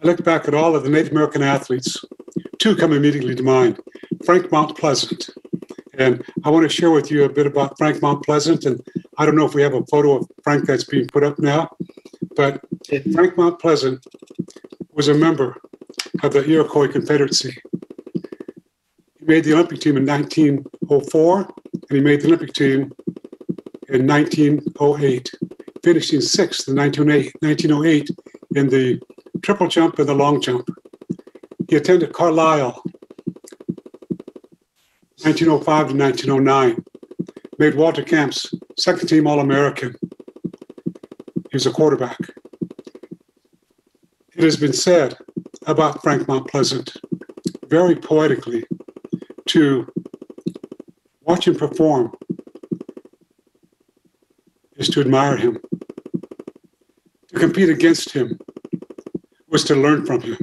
I look back at all of the Native American athletes, two come immediately to mind Frank Mount Pleasant. And I want to share with you a bit about Frank Mount Pleasant. And I don't know if we have a photo of Frank that's being put up now, but Frank Mount Pleasant was a member of the Iroquois Confederacy. He made the Olympic team in 1904, and he made the Olympic team in 1908, finishing sixth in 1908 in the triple jump and the long jump. He attended Carlisle 1905 to 1909, made Walter Camp's second team All American. He was a quarterback. It has been said about Frank Mount Pleasant very poetically to watch him perform is to admire him. To compete against him was to learn from him.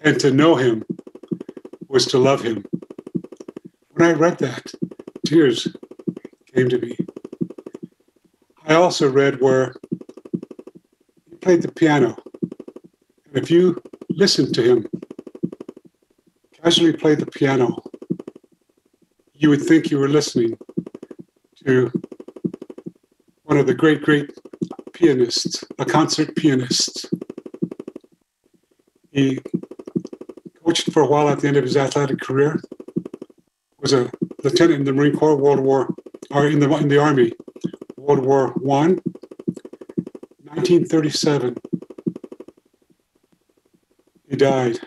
And to know him was to love him. When I read that, tears came to me. I also read where he played the piano. And if you listened to him casually play the piano, you would think you were listening to one of the great, great pianists, a concert pianist. He coached for a while at the end of his athletic career. Was a lieutenant in the Marine Corps, World War, or in the in the Army, World War One, 1937. He died.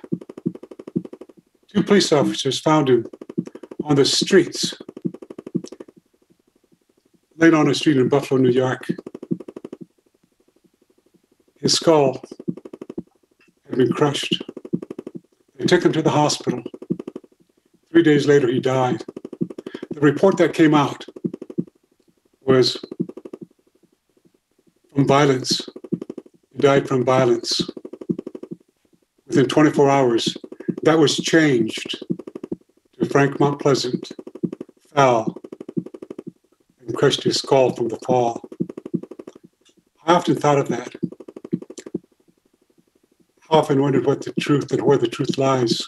Two police officers found him on the streets, laid on a street in Buffalo, New York. His skull had been crushed. They took him to the hospital. Three days later, he died. The report that came out was from violence. He died from violence. Within 24 hours, that was changed to Frank Mount Pleasant fell and crushed his skull from the fall. I often thought of that. I often wondered what the truth and where the truth lies.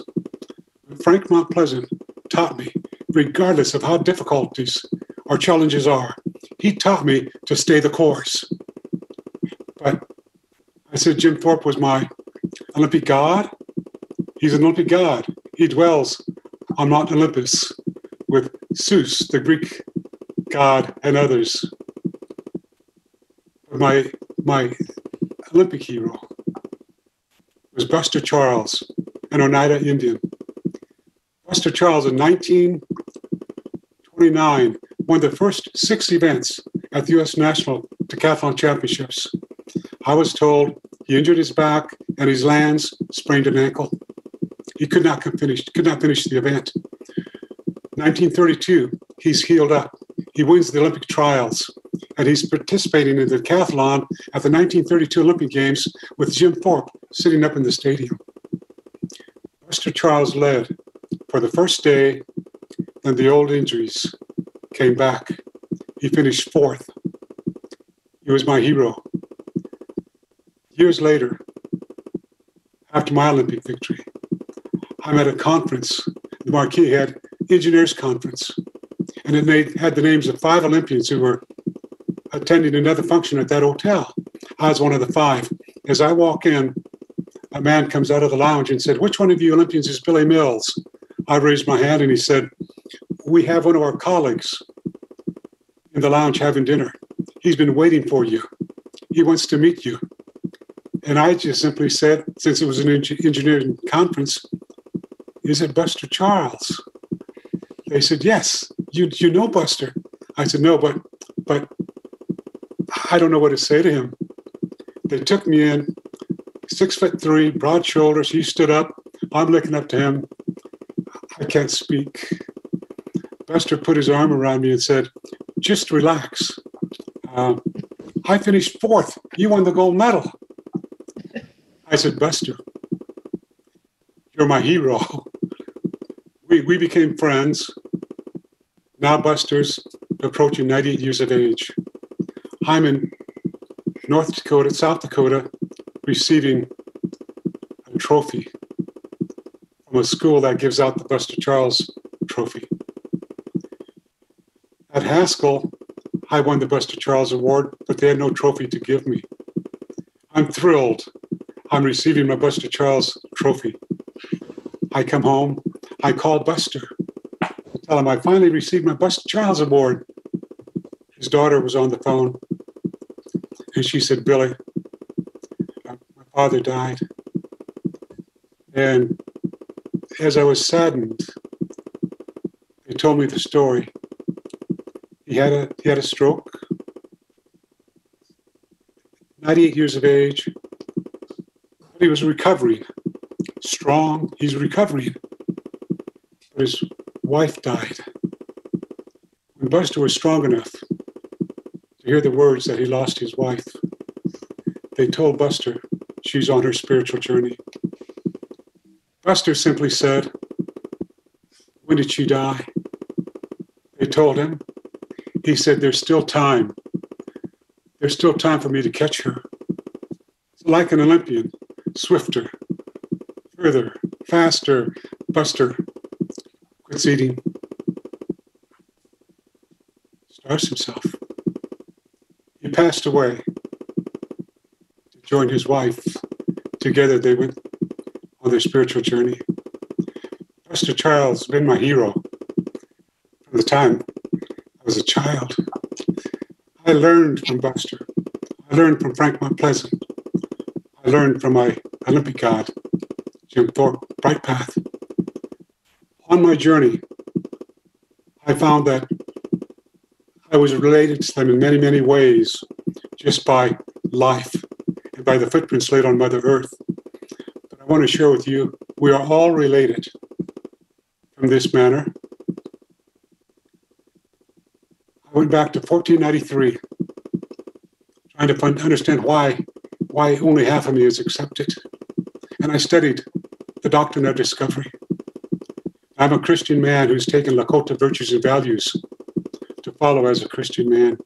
Frank Mount Pleasant taught me, regardless of how difficulties or challenges are, he taught me to stay the course. But I said Jim Thorpe was my Olympic god. He's an Olympic god. He dwells on Mount Olympus with Zeus, the Greek god, and others. My my Olympic hero was Buster Charles, an Oneida Indian. Buster Charles in 1929 won the first six events at the U.S. National Decathlon Championships. I was told he injured his back and his lands sprained an ankle. He could not finish, could not finish the event. 1932, he's healed up. He wins the Olympic trials, and he's participating in the decathlon at the 1932 Olympic Games with Jim Thorpe sitting up in the stadium. Buster Charles led for the first day, and the old injuries came back. He finished fourth. He was my hero. Years later, after my Olympic victory, I'm at a conference. The marquee had engineers conference, and it had the names of five Olympians who were attending another function at that hotel. I was one of the five. As I walk in, a man comes out of the lounge and said, "Which one of you Olympians is Billy Mills?" I raised my hand, and he said, "We have one of our colleagues in the lounge having dinner. He's been waiting for you. He wants to meet you." And I just simply said, since it was an engineering conference, is it Buster Charles? They said, yes, you, you know Buster. I said, no, but, but I don't know what to say to him. They took me in, six foot three, broad shoulders. He stood up. I'm looking up to him. Can't speak. Buster put his arm around me and said, just relax. Uh, I finished fourth. You won the gold medal. I said, Buster, you're my hero. We, we became friends. Now Buster's approaching 98 years of age. I'm in North Dakota, South Dakota, receiving a trophy a school that gives out the Buster Charles Trophy. At Haskell, I won the Buster Charles Award, but they had no trophy to give me. I'm thrilled. I'm receiving my Buster Charles Trophy. I come home, I call Buster, tell him I finally received my Buster Charles Award. His daughter was on the phone, and she said, Billy, uh, my father died. And as I was saddened, he told me the story. He had a he had a stroke. 98 years of age. But he was recovering. Strong. He's recovering. But his wife died. When Buster was strong enough to hear the words that he lost his wife, they told Buster she's on her spiritual journey. Buster simply said, When did she die? They told him. He said, There's still time. There's still time for me to catch her. Like an Olympian, swifter, further, faster. Buster quits eating, starves himself. He passed away to join his wife. Together they went on their spiritual journey. Buster Charles has been my hero from the time I was a child. I learned from Buster. I learned from Frank Mount Pleasant. I learned from my Olympic god, Jim Thorpe, Bright Path. On my journey, I found that I was related to them in many, many ways just by life and by the footprints laid on Mother Earth. Want to share with you, we are all related from this manner. I went back to 1493, trying to find, understand why, why only half of me is accepted. And I studied the doctrine of discovery. I'm a Christian man who's taken Lakota virtues and values to follow as a Christian man.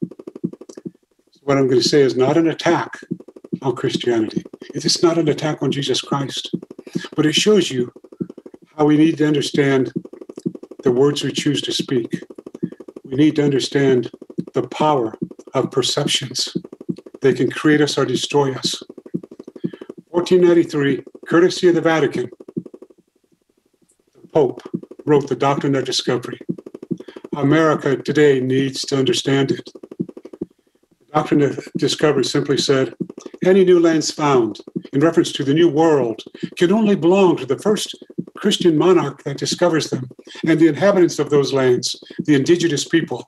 So what I'm going to say is not an attack on Christianity. It's not an attack on Jesus Christ, but it shows you how we need to understand the words we choose to speak. We need to understand the power of perceptions. They can create us or destroy us. 1493, courtesy of the Vatican, the Pope wrote the Doctrine of Discovery. America today needs to understand it. The Doctrine of Discovery simply said any new lands found in reference to the New World can only belong to the first Christian monarch that discovers them and the inhabitants of those lands, the indigenous people.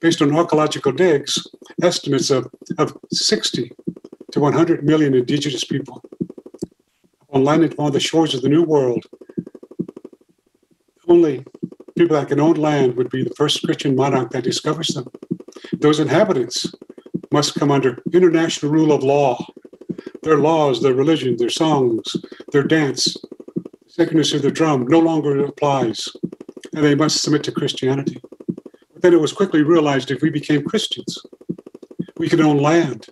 Based on archaeological digs, estimates of, of 60 to 100 million indigenous people on land on the shores of the New World. Only people that can own land would be the first Christian monarch that discovers them. Those inhabitants must come under international rule of law. Their laws, their religion, their songs, their dance, sacredness of the drum no longer applies, and they must submit to Christianity. But then it was quickly realized if we became Christians, we could own land.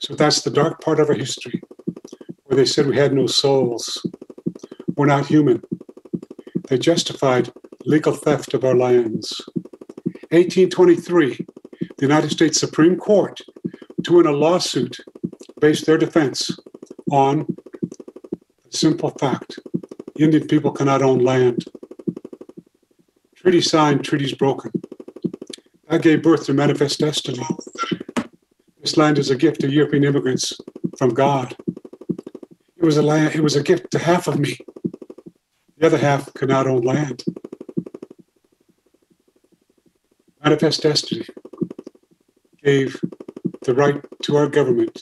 So that's the dark part of our history, where they said we had no souls, we're not human. They justified legal theft of our lands. 1823, the United States Supreme Court, to win a lawsuit, based their defense on the simple fact Indian people cannot own land. Treaty signed, treaties broken. That gave birth to Manifest Destiny. This land is a gift to European immigrants from God. It was a land, it was a gift to half of me. The other half could not own land. Manifest Destiny gave the right to our government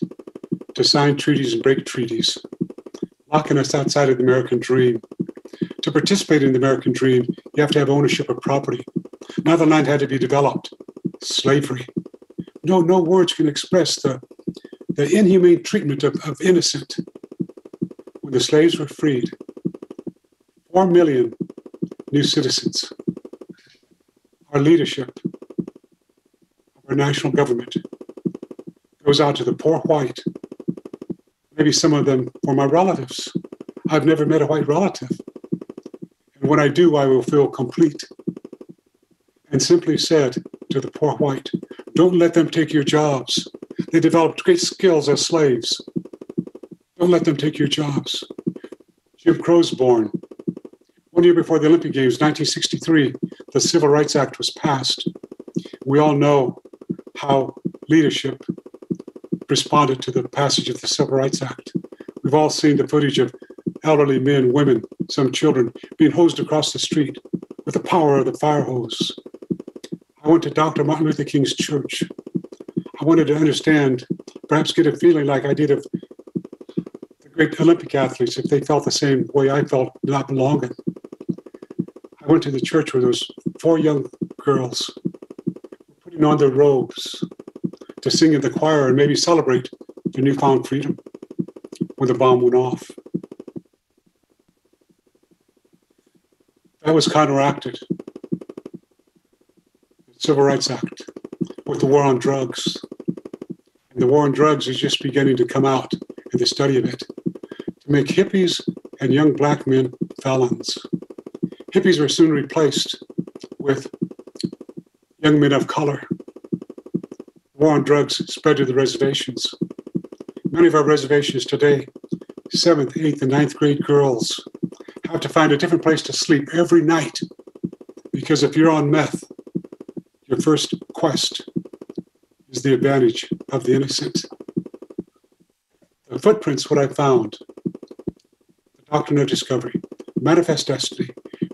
to sign treaties and break treaties, locking us outside of the American dream. To participate in the American dream, you have to have ownership of property. Now the land had to be developed. Slavery. No, no words can express the, the inhumane treatment of, of innocent. When the slaves were freed, four million new citizens. Our leadership, our national government, goes out to the poor white. Maybe some of them were my relatives. I've never met a white relative. And when I do, I will feel complete. And simply said to the poor white, don't let them take your jobs. They developed great skills as slaves. Don't let them take your jobs. Jim Crow's born. One year before the Olympic Games, 1963, the Civil Rights Act was passed. We all know how leadership responded to the passage of the Civil Rights Act. We've all seen the footage of elderly men, women, some children being hosed across the street with the power of the fire hose. I went to Dr. Martin Luther King's church. I wanted to understand, perhaps get a feeling like I did of the great Olympic athletes, if they felt the same way I felt not belonging. I went to the church where those four young girls on their robes to sing in the choir and maybe celebrate their newfound freedom when the bomb went off. That was counteracted. The Civil Rights Act with the war on drugs. And the war on drugs is just beginning to come out in the study of it to make hippies and young black men felons. Hippies were soon replaced with young men of color. War on drugs spread to the reservations. Many of our reservations today seventh, eighth, and ninth grade girls have to find a different place to sleep every night because if you're on meth, your first quest is the advantage of the innocent. The footprints, what I found, the doctrine of discovery, manifest destiny,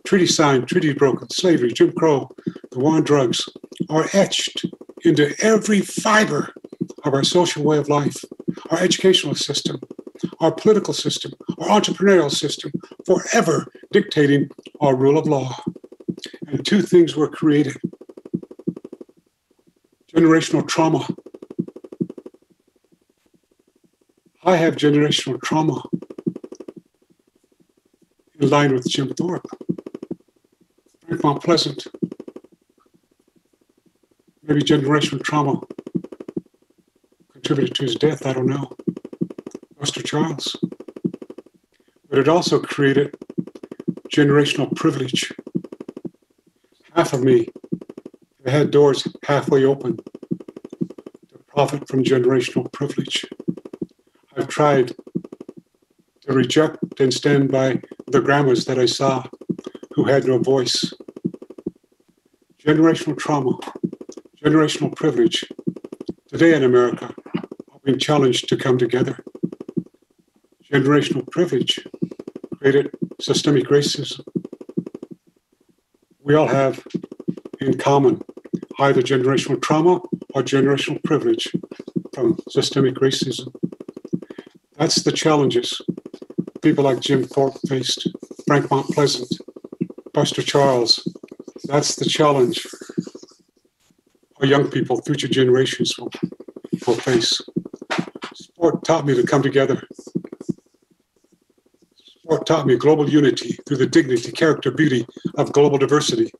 treaty signed, treaty broken, slavery, Jim Crow, the war on drugs, are etched into every fiber of our social way of life, our educational system, our political system, our entrepreneurial system, forever dictating our rule of law. And two things were created generational trauma. I have generational trauma in line with Jim Thorpe. Frank Mount Pleasant. Maybe generational trauma contributed to his death, I don't know. Buster Charles. But it also created generational privilege. Half of me had doors halfway open to profit from generational privilege. I've tried to reject and stand by the grandmas that I saw who had no voice. Generational trauma, generational privilege, today in America, are being challenged to come together. Generational privilege created systemic racism. We all have in common either generational trauma or generational privilege from systemic racism. That's the challenges people like Jim Thorpe faced, Frank Mount Pleasant, Buster Charles. That's the challenge young people, future generations will, will face. Sport taught me to come together. Sport taught me global unity through the dignity, character, beauty of global diversity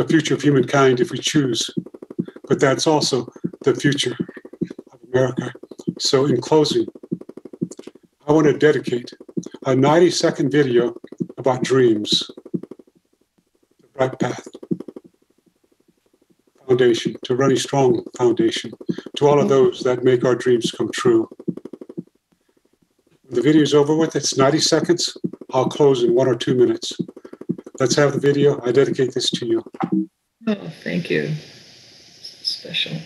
the future of humankind if we choose. But that's also the future of America. So, in closing, I want to dedicate a 90 second video about dreams, the Bright Path Foundation, to a Running Strong Foundation, to all of mm-hmm. those that make our dreams come true. When the video is over with, it's 90 seconds. I'll close in one or two minutes. Let's have the video. I dedicate this to you. Oh, thank you. Special.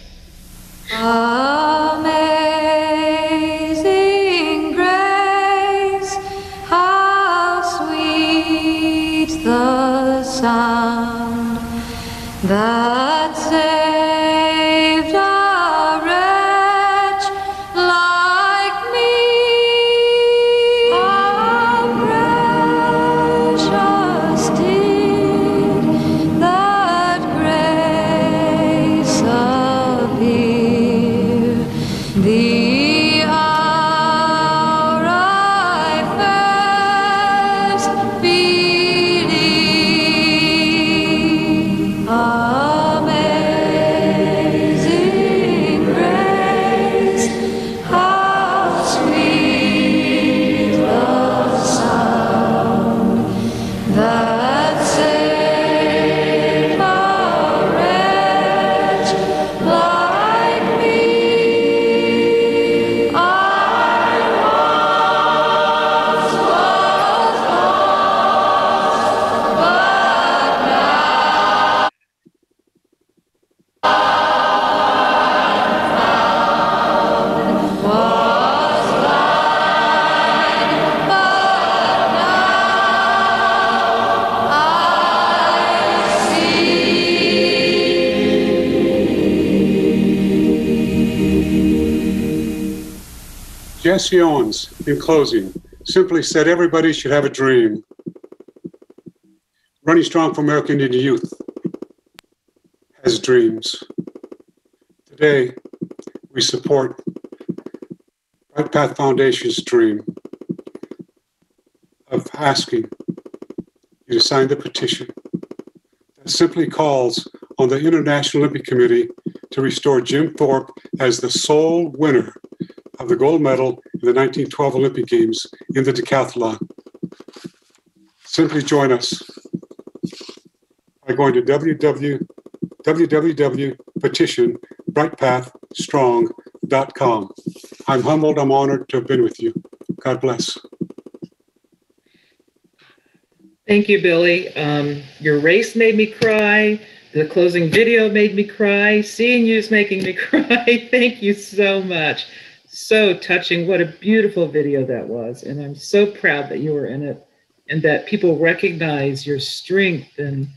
Amazing grace, how sweet the sound that saved Jesse Owens, in closing, simply said everybody should have a dream. Running Strong for American Indian Youth has dreams. Today, we support Bright Path Foundation's dream of asking you to sign the petition that simply calls on the International Olympic Committee to restore Jim Thorpe as the sole winner of the gold medal the 1912 Olympic Games in the decathlon. Simply join us by going to www, www.petitionbrightpathstrong.com. I'm humbled, I'm honored to have been with you. God bless. Thank you, Billy. Um, your race made me cry. The closing video made me cry. Seeing you is making me cry. Thank you so much. So touching. What a beautiful video that was. And I'm so proud that you were in it and that people recognize your strength and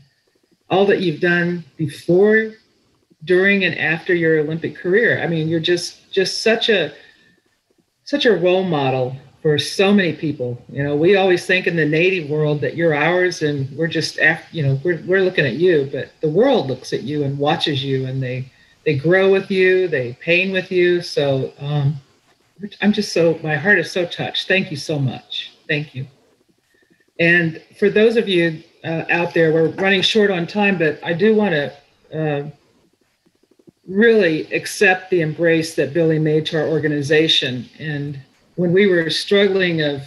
all that you've done before, during, and after your Olympic career. I mean, you're just just such a such a role model for so many people. You know, we always think in the native world that you're ours and we're just, af- you know, we're, we're looking at you, but the world looks at you and watches you and they, they grow with you, they pain with you. So um, I'm just so, my heart is so touched. Thank you so much. Thank you. And for those of you uh, out there, we're running short on time, but I do want to uh, really accept the embrace that Billy made to our organization. And when we were struggling of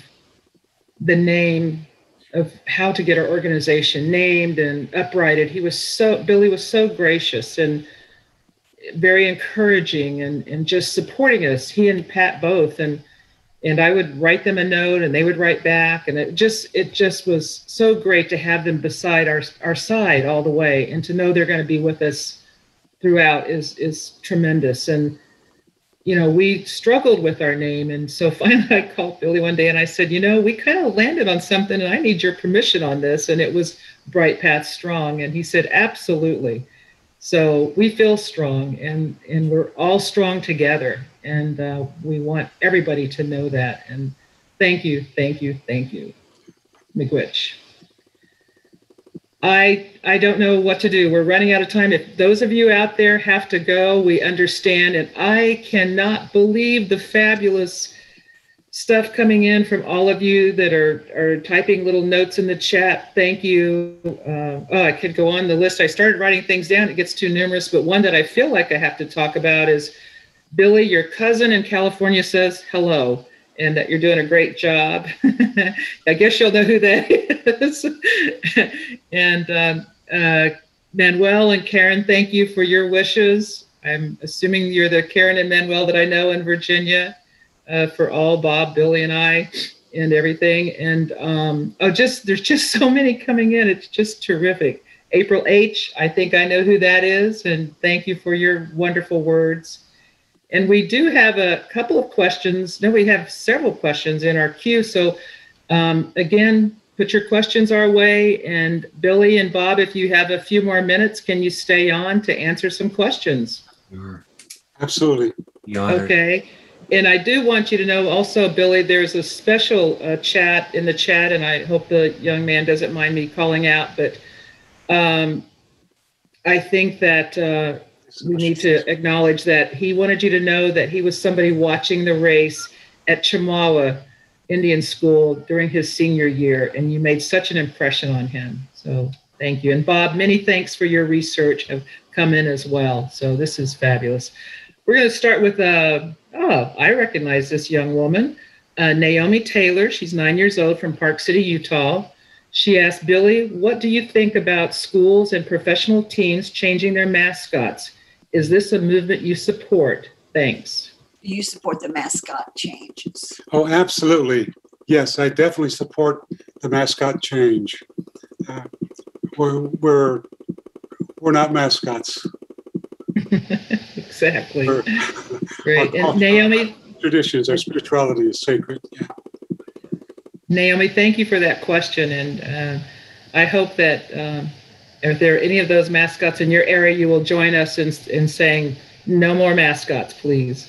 the name of how to get our organization named and uprighted, he was so Billy was so gracious and very encouraging and, and just supporting us. He and Pat both and and I would write them a note and they would write back and it just it just was so great to have them beside our our side all the way and to know they're going to be with us throughout is is tremendous and you know, we struggled with our name. And so finally I called Billy one day and I said, you know, we kind of landed on something and I need your permission on this. And it was Bright Path Strong. And he said, absolutely. So we feel strong and, and we're all strong together. And uh, we want everybody to know that. And thank you, thank you, thank you, Miigwech. I I don't know what to do. We're running out of time. If those of you out there have to go, we understand. And I cannot believe the fabulous stuff coming in from all of you that are are typing little notes in the chat. Thank you. Uh, oh, I could go on the list. I started writing things down. It gets too numerous, but one that I feel like I have to talk about is Billy. Your cousin in California says hello and that you're doing a great job. I guess you'll know who that is. and um, uh, Manuel and Karen, thank you for your wishes. I'm assuming you're the Karen and Manuel that I know in Virginia uh, for all Bob, Billy, and I, and everything. And um, oh, just there's just so many coming in. It's just terrific. April H, I think I know who that is, and thank you for your wonderful words. And we do have a couple of questions. No, we have several questions in our queue. So um, again, put your questions our way. And Billy and Bob, if you have a few more minutes, can you stay on to answer some questions? Sure. Absolutely. Okay. And I do want you to know also, Billy, there's a special uh, chat in the chat, and I hope the young man doesn't mind me calling out, but um, I think that uh, we need to acknowledge that he wanted you to know that he was somebody watching the race at Chemawa Indian School during his senior year, and you made such an impression on him. So thank you. And Bob, many thanks for your research have come in as well. So this is fabulous. We're going to start with, uh, oh, I recognize this young woman, uh, Naomi Taylor. She's nine years old from Park City, Utah. She asked Billy, what do you think about schools and professional teams changing their mascots? Is this a movement you support? Thanks. You support the mascot changes? Oh, absolutely. Yes, I definitely support the mascot change. Uh, we're, we're, we're not mascots. exactly. We're- Great. our And Naomi, Traditions, our spirituality is sacred. Yeah. Naomi, thank you for that question. And uh, I hope that um, if there are any of those mascots in your area, you will join us in, in saying, no more mascots, please.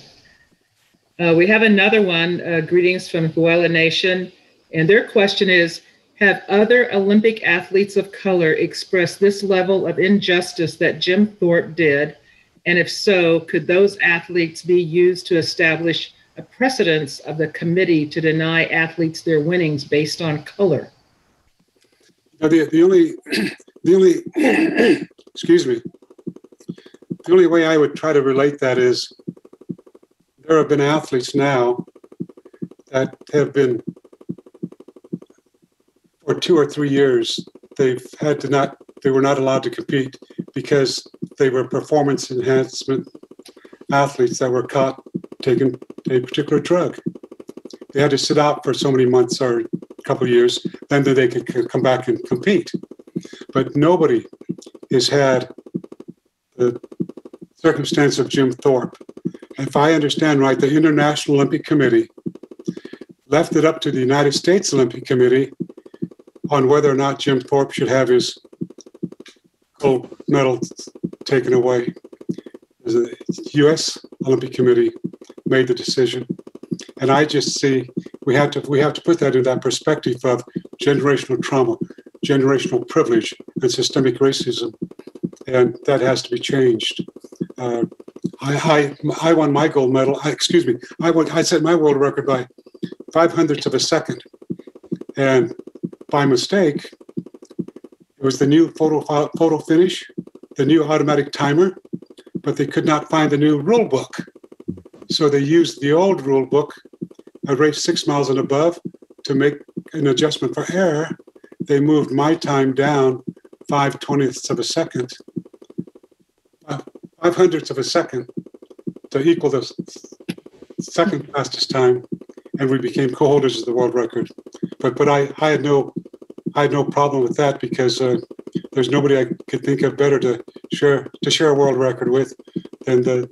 Uh, we have another one, uh, greetings from Guela Nation. And their question is Have other Olympic athletes of color expressed this level of injustice that Jim Thorpe did? And if so, could those athletes be used to establish a precedence of the committee to deny athletes their winnings based on color? Now, the, the only, the only, excuse me, the only way I would try to relate that is there have been athletes now that have been for two or three years, they've had to not, they were not allowed to compete because they were performance enhancement athletes that were caught taking a particular drug. They had to sit out for so many months or a couple years, then they could come back and compete. But nobody has had the circumstance of Jim Thorpe. If I understand right, the International Olympic Committee left it up to the United States Olympic Committee on whether or not Jim Thorpe should have his gold medal taken away. The U.S. Olympic Committee made the decision, and I just see we have to we have to put that in that perspective of generational trauma, generational privilege, and systemic racism, and that has to be changed. Uh, I, I I won my gold medal. I, excuse me. I won. I set my world record by five hundredths of a second, and by mistake, it was the new photo photo finish, the new automatic timer, but they could not find the new rule book. So they used the old rule book, a race six miles and above, to make an adjustment for error. They moved my time down five twentieths of a second, five hundredths of a second to equal the second fastest time, and we became co-holders of the world record. But but I, I had no I had no problem with that because uh, there's nobody I could think of better to share to share a world record with than the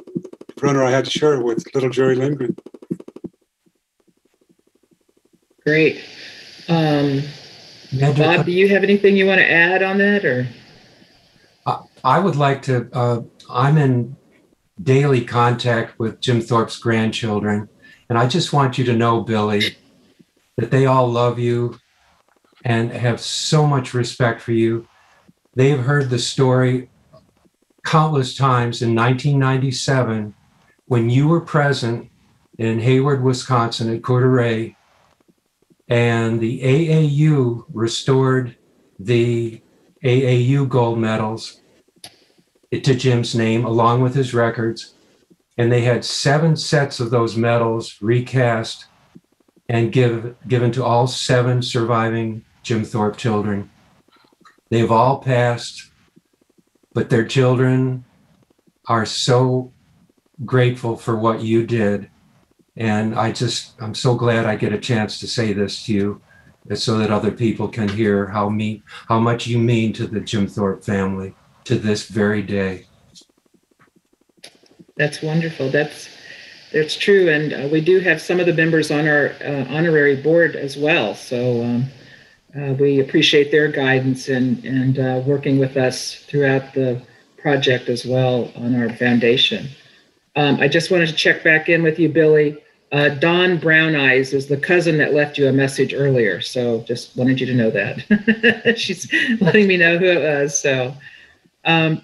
runner I had to share it with, little Gerry Lindgren. Great. Um, Bob, do you have anything you want to add on that or? I- I would like to, uh, I'm in daily contact with Jim Thorpe's grandchildren. And I just want you to know, Billy, that they all love you and have so much respect for you. They've heard the story countless times in 1997 when you were present in Hayward, Wisconsin at d'Alene, and the AAU restored the AAU gold medals to Jim's name along with his records. And they had seven sets of those medals recast and give, given to all seven surviving Jim Thorpe children. They've all passed, but their children are so grateful for what you did. And I just, I'm so glad I get a chance to say this to you so that other people can hear how me, how much you mean to the Jim Thorpe family to this very day. That's wonderful. That's that's true, and uh, we do have some of the members on our uh, honorary board as well. So um, uh, we appreciate their guidance and and uh, working with us throughout the project as well on our foundation. Um, I just wanted to check back in with you, Billy. Uh, Dawn Brown Eyes is the cousin that left you a message earlier, so just wanted you to know that. She's letting me know who it was. So. Um,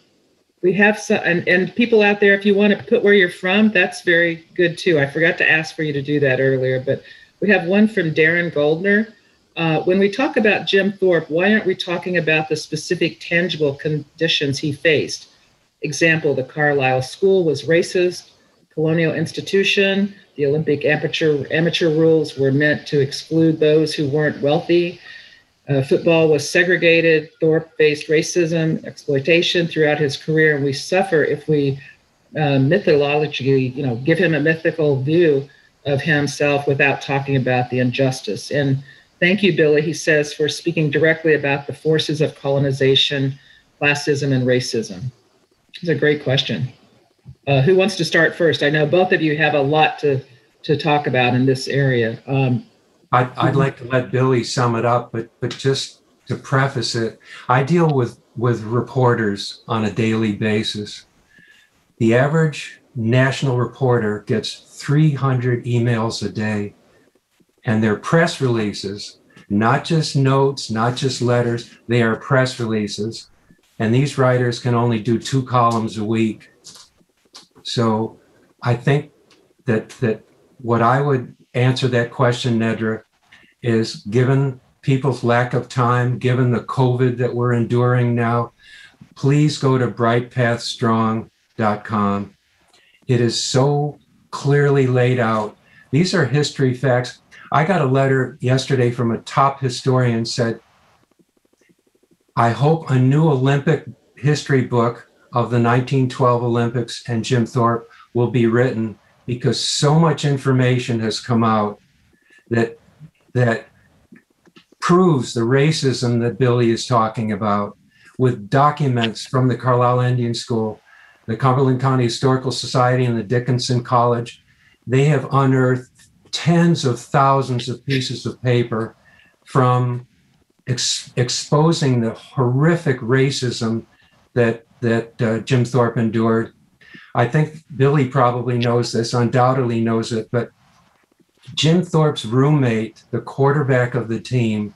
we have some, and, and people out there, if you want to put where you're from, that's very good too. I forgot to ask for you to do that earlier, but we have one from Darren Goldner. Uh, when we talk about Jim Thorpe, why aren't we talking about the specific tangible conditions he faced? Example, the Carlisle School was racist, colonial institution, the Olympic amateur, amateur rules were meant to exclude those who weren't wealthy. Uh, football was segregated. Thorpe faced racism, exploitation throughout his career, and we suffer if we uh, mythologically, you know, give him a mythical view of himself without talking about the injustice. And thank you, Billy, he says, for speaking directly about the forces of colonization, classism, and racism. It's a great question. Uh, who wants to start first? I know both of you have a lot to, to talk about in this area. Um, I'd, I'd like to let Billy sum it up, but but just to preface it, I deal with with reporters on a daily basis. The average national reporter gets 300 emails a day, and their press releases, not just notes, not just letters, they are press releases, and these writers can only do two columns a week. So I think that that what I would answer that question, Nedra, is given people's lack of time, given the COVID that we're enduring now, please go to brightpathstrong.com. It is so clearly laid out. These are history facts. I got a letter yesterday from a top historian said, I hope a new Olympic history book of the 1912 Olympics and Jim Thorpe will be written because so much information has come out that that proves the racism that Billy is talking about with documents from the Carlisle Indian School, the Cumberland County Historical Society, and the Dickinson College. They have unearthed tens of thousands of pieces of paper from ex- exposing the horrific racism that that uh, Jim Thorpe endured. I think Billy probably knows this, undoubtedly knows it, but Jim Thorpe's roommate, the quarterback of the team,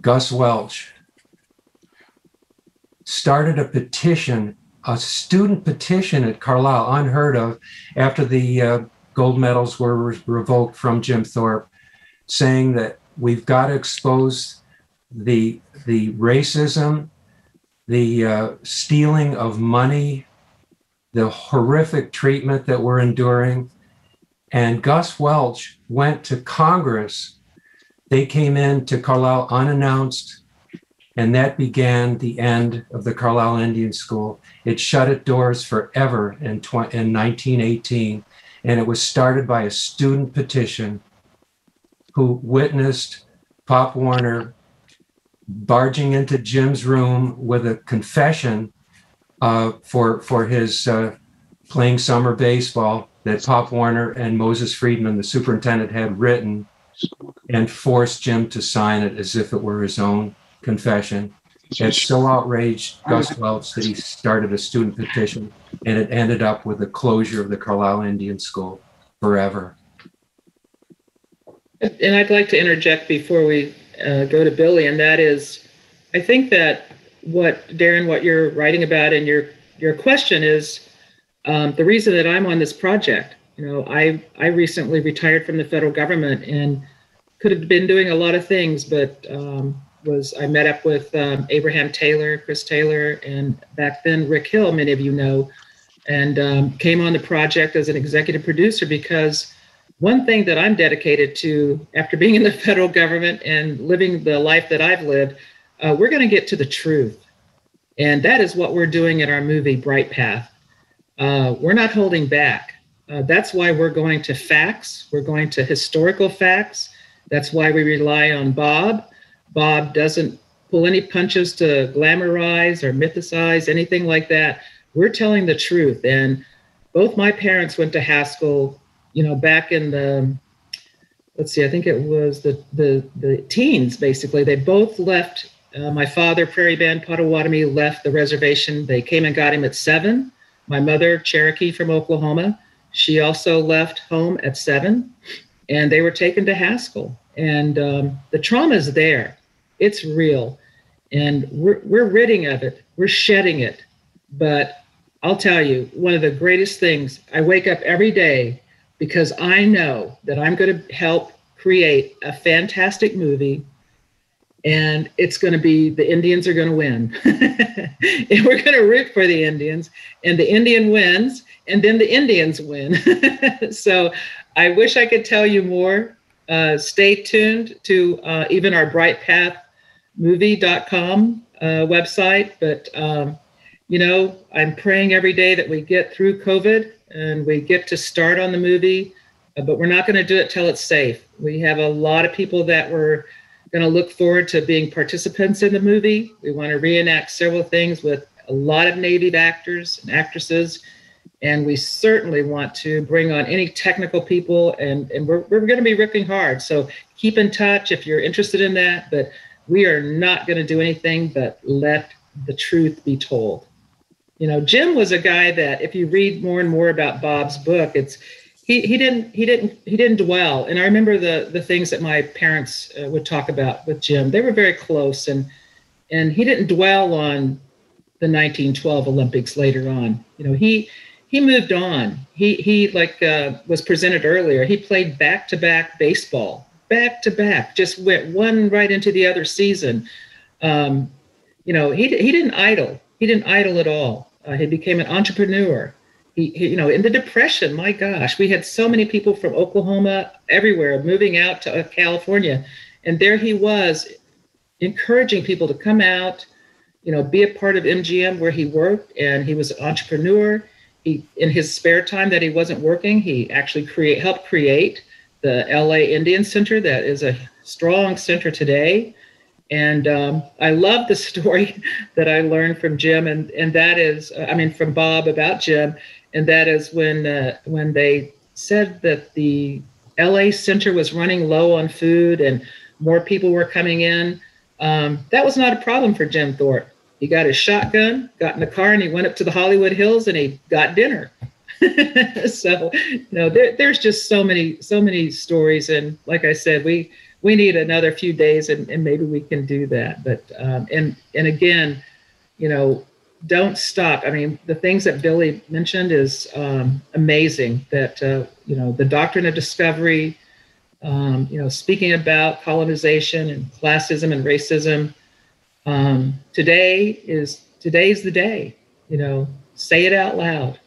Gus Welch, started a petition, a student petition at Carlisle, unheard of, after the uh, gold medals were re- revoked from Jim Thorpe, saying that we've got to expose the the racism, the uh, stealing of money, the horrific treatment that we're enduring. And Gus Welch went to Congress. They came in to Carlisle unannounced, and that began the end of the Carlisle Indian School. It shut its doors forever in, tw- in 1918, and it was started by a student petition who witnessed Pop Warner barging into Jim's room with a confession uh, for for his uh, playing summer baseball that Pop Warner and Moses Friedman, the superintendent, had written, and forced Jim to sign it as if it were his own confession. It so outraged Gus Welch that he started a student petition, and it ended up with the closure of the Carlisle Indian School forever. And I'd like to interject before we uh, go to Billy, and that is, I think that what Darren, what you're writing about in your your question is um, the reason that I'm on this project. You know, I I recently retired from the federal government and could have been doing a lot of things, but um, was I met up with um, Abraham Taylor, Chris Taylor, and back then Rick Hill, many of you know, and um, came on the project as an executive producer because one thing that I'm dedicated to after being in the federal government and living the life that I've lived, uh, we're going to get to the truth. And that is what we're doing in our movie Bright Path. Uh, we're not holding back. Uh, that's why we're going to facts, we're going to historical facts. That's why we rely on Bob. Bob doesn't pull any punches to glamorize or mythicize anything like that. We're telling the truth. And both my parents went to Haskell you know, back in the let's see, I think it was the the the teens basically. They both left. Uh, my father, Prairie Band Potawatomi, left the reservation. They came and got him at seven. My mother, Cherokee from Oklahoma, she also left home at seven, and they were taken to Haskell. And um, the trauma is there; it's real, and we're we're ridding of it. We're shedding it. But I'll tell you, one of the greatest things. I wake up every day because I know that I'm going to help create a fantastic movie and it's going to be the Indians are going to win. and we're going to root for the Indians and the Indian wins and then the Indians win. so I wish I could tell you more. Uh, stay tuned to uh, even our brightpathmovie.com uh, website. But, um, you know, I'm praying every day that we get through COVID and we get to start on the movie, uh, but we're not going to do it till it's safe. We have a lot of people that we're going to look forward to being participants in the movie. We want to reenact several things with a lot of Navy actors and actresses. And we certainly want to bring on any technical people, and, and we're, we're going to be ripping hard. So keep in touch if you're interested in that. But we are not going to do anything but let the truth be told you know jim was a guy that if you read more and more about bob's book it's he, he didn't he didn't he didn't dwell and i remember the the things that my parents uh, would talk about with jim they were very close and and he didn't dwell on the 1912 olympics later on you know he he moved on. He he like uh, was presented earlier. He played back to back baseball back to back just went one right into the other season. Um, you know he, he didn't idle. He didn't idle at all. Uh, he became an entrepreneur. He, he, you know, in the depression, my gosh, we had so many people from Oklahoma, everywhere, moving out to uh, California, and there he was, encouraging people to come out, you know, be a part of MGM where he worked, and he was an entrepreneur. He, in his spare time that he wasn't working, he actually create helped create the LA Indian Center, that is a strong center today. And um, I love the story that I learned from Jim, and and that is, I mean, from Bob about Jim, and that is when uh, when they said that the LA center was running low on food and more people were coming in. Um, that was not a problem for Jim Thorpe. He got his shotgun, got in the car, and he went up to the Hollywood Hills and he got dinner. so, you know, there, there's just so many, so many stories. And like I said, we we need another few days, and, and maybe we can do that. But um, and and again, you know, don't stop. I mean, the things that Billy mentioned is um, amazing. That uh, you know, the doctrine of discovery. Um, you know, speaking about colonization and classism and racism. Um, today is today's the day. You know, say it out loud.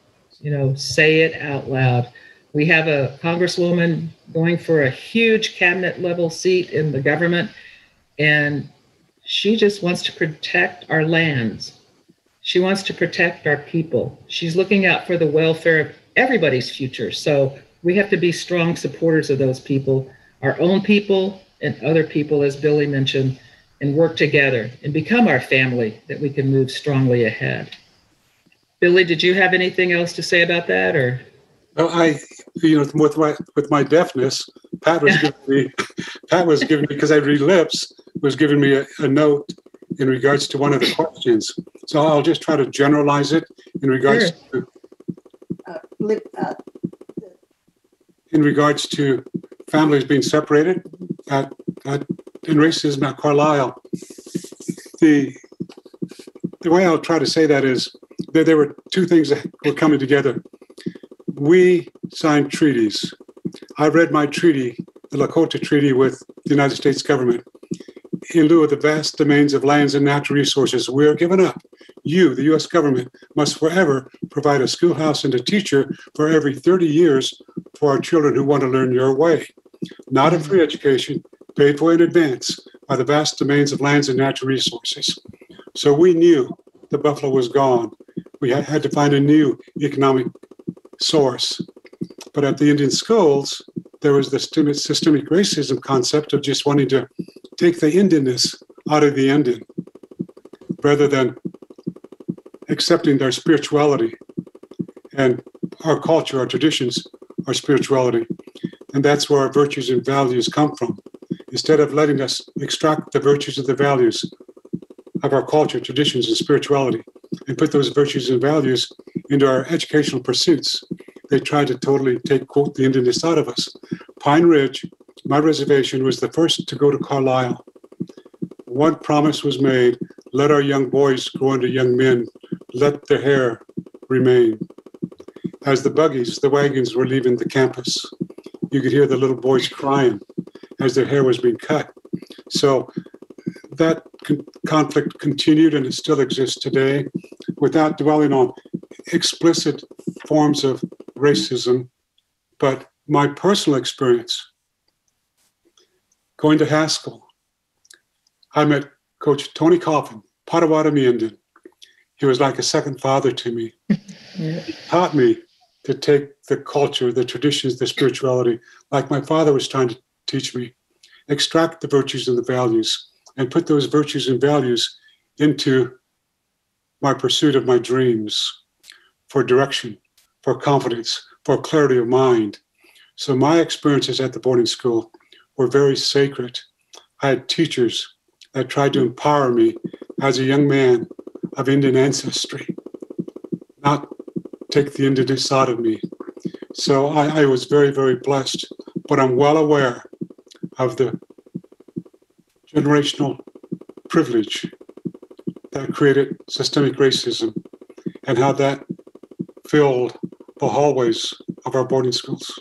You know, say it out loud. We have a congresswoman going for a huge cabinet level seat in the government, and she just wants to protect our lands. She wants to protect our people. She's looking out for the welfare of everybody's future. So we have to be strong supporters of those people, our own people and other people, as Billy mentioned, and work together and become our family that we can move strongly ahead. Billy, did you have anything else to say about that or? Well, I, you know, with my with my deafness, Pat was giving me, Pat was giving me because I read lips, was giving me a, a note in regards to one of the questions. So I'll just try to generalize it in regards Sure. to Uh, lip, uh, in regards to families being separated at, at in racism at Carlisle. The the way I'll try to say that is that there were two things that were coming together. We signed treaties. I read my treaty, the Lakota Treaty with the United States government. In lieu of the vast domains of lands and natural resources we are given up, you, the US government, must forever provide a schoolhouse and a teacher for every 30 years for our children who want to learn your way. Not a free education, paid for in advance by the vast domains of lands and natural resources. So we knew the buffalo was gone. We had, to find a new economic source. But at the Indian schools, there was systemic, systemic racism concept of just wanting to take the Indianness out of the Indian rather than accepting their spirituality and our culture, our traditions, our spirituality. And that's where our virtues and values come from. Instead of letting us extract the virtues and the values of our culture, traditions, and spirituality and put those virtues and values into our educational pursuits, they tried to totally take, quote, the Indianness out of us. Pine Ridge, my reservation, was the first to go to Carlisle. One promise was made let our young boys grow into young men, let their hair remain. As the buggies, the wagons were leaving the campus, you could hear the little boys crying as their hair was being cut. So that con- conflict continued and it still exists today without dwelling on explicit forms of racism. But my personal experience going to Haskell, I met Coach Tony Coffin, Potawatomi Indian. He was like a second father to me. He taught me to take the culture, the traditions, the spirituality, like my father was trying to teach me, extract the virtues and the values, and put those virtues and values into my pursuit of my dreams for direction, for confidence, for clarity of mind. So my experiences at the boarding school were very sacred. I had teachers that tried to empower me as a young man of Indian ancestry, not take the Indianness out of me. So I, I was very, very blessed, but I'm well aware of the generational privilege that created systemic racism and how that filled the hallways of our boarding schools.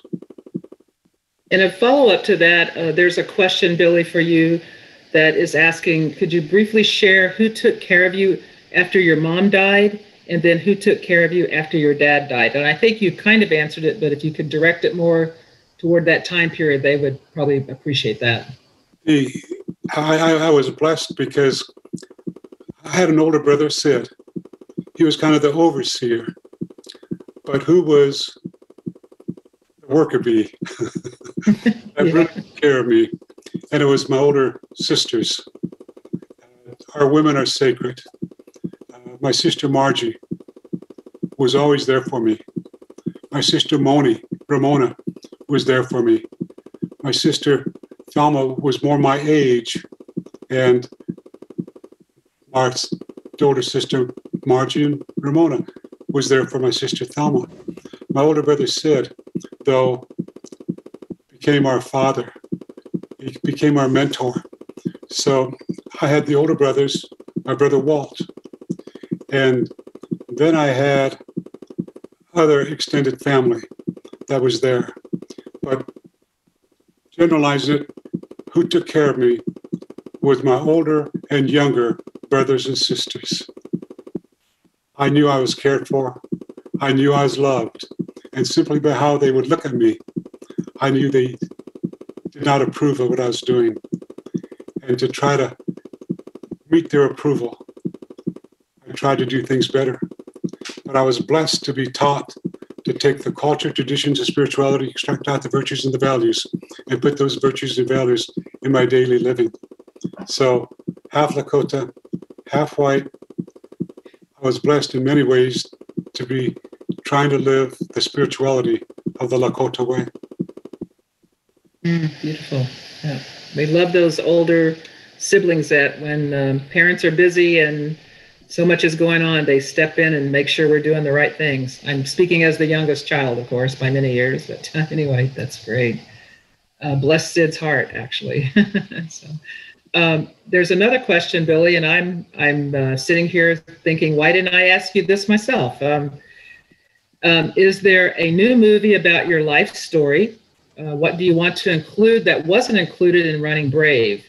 And a follow up to that, uh, there's a question, Billy, for you that is asking Could you briefly share who took care of you after your mom died? And then who took care of you after your dad died? And I think you kind of answered it, but if you could direct it more toward that time period, they would probably appreciate that. I, I, I was blessed because I had an older brother, Sid. He was kind of the overseer, but who was the worker bee that really took care of me. and it was my older sisters. Uh, our women are sacred. Uh, my sister Margie was always there for me. My sister Moni, Ramona, was there for me. My sister Thelma was more my age, and Mark's older sister Margie and Ramona was there for my sister Thelma. My older brother Sid, though, became our father. He became our mentor. So I had the older brothers, my brother Walt, and then I had other extended family that was there. But generalize it, who took care of me was my older and younger brothers and sisters. I knew I was cared for. I knew I was loved. And simply by how they would look at me, I knew they did not approve of what I was doing. And to try to meet their approval, I tried to do things better. But I was blessed to be taught take the culture, traditions, and spirituality, extract out the virtues and the values, and put those virtues and values in my daily living. So, half Lakota, half white, I was blessed in many ways to be trying to live the spirituality of the Lakota way. Mm, beautiful. Yeah. We love those older siblings that when um, parents are busy and so much is going on, they step in and make sure we're doing the right things. I'm speaking as the youngest child, of course, by many years, but anyway, that's great. Uh, bless Sid's heart, actually. so, um, there's another question, Billy, and I'm I'm uh, sitting here thinking, why didn't I ask you this myself? Um, um, is there a new movie about your life story? Uh, what do you want to include that wasn't included in Running Brave?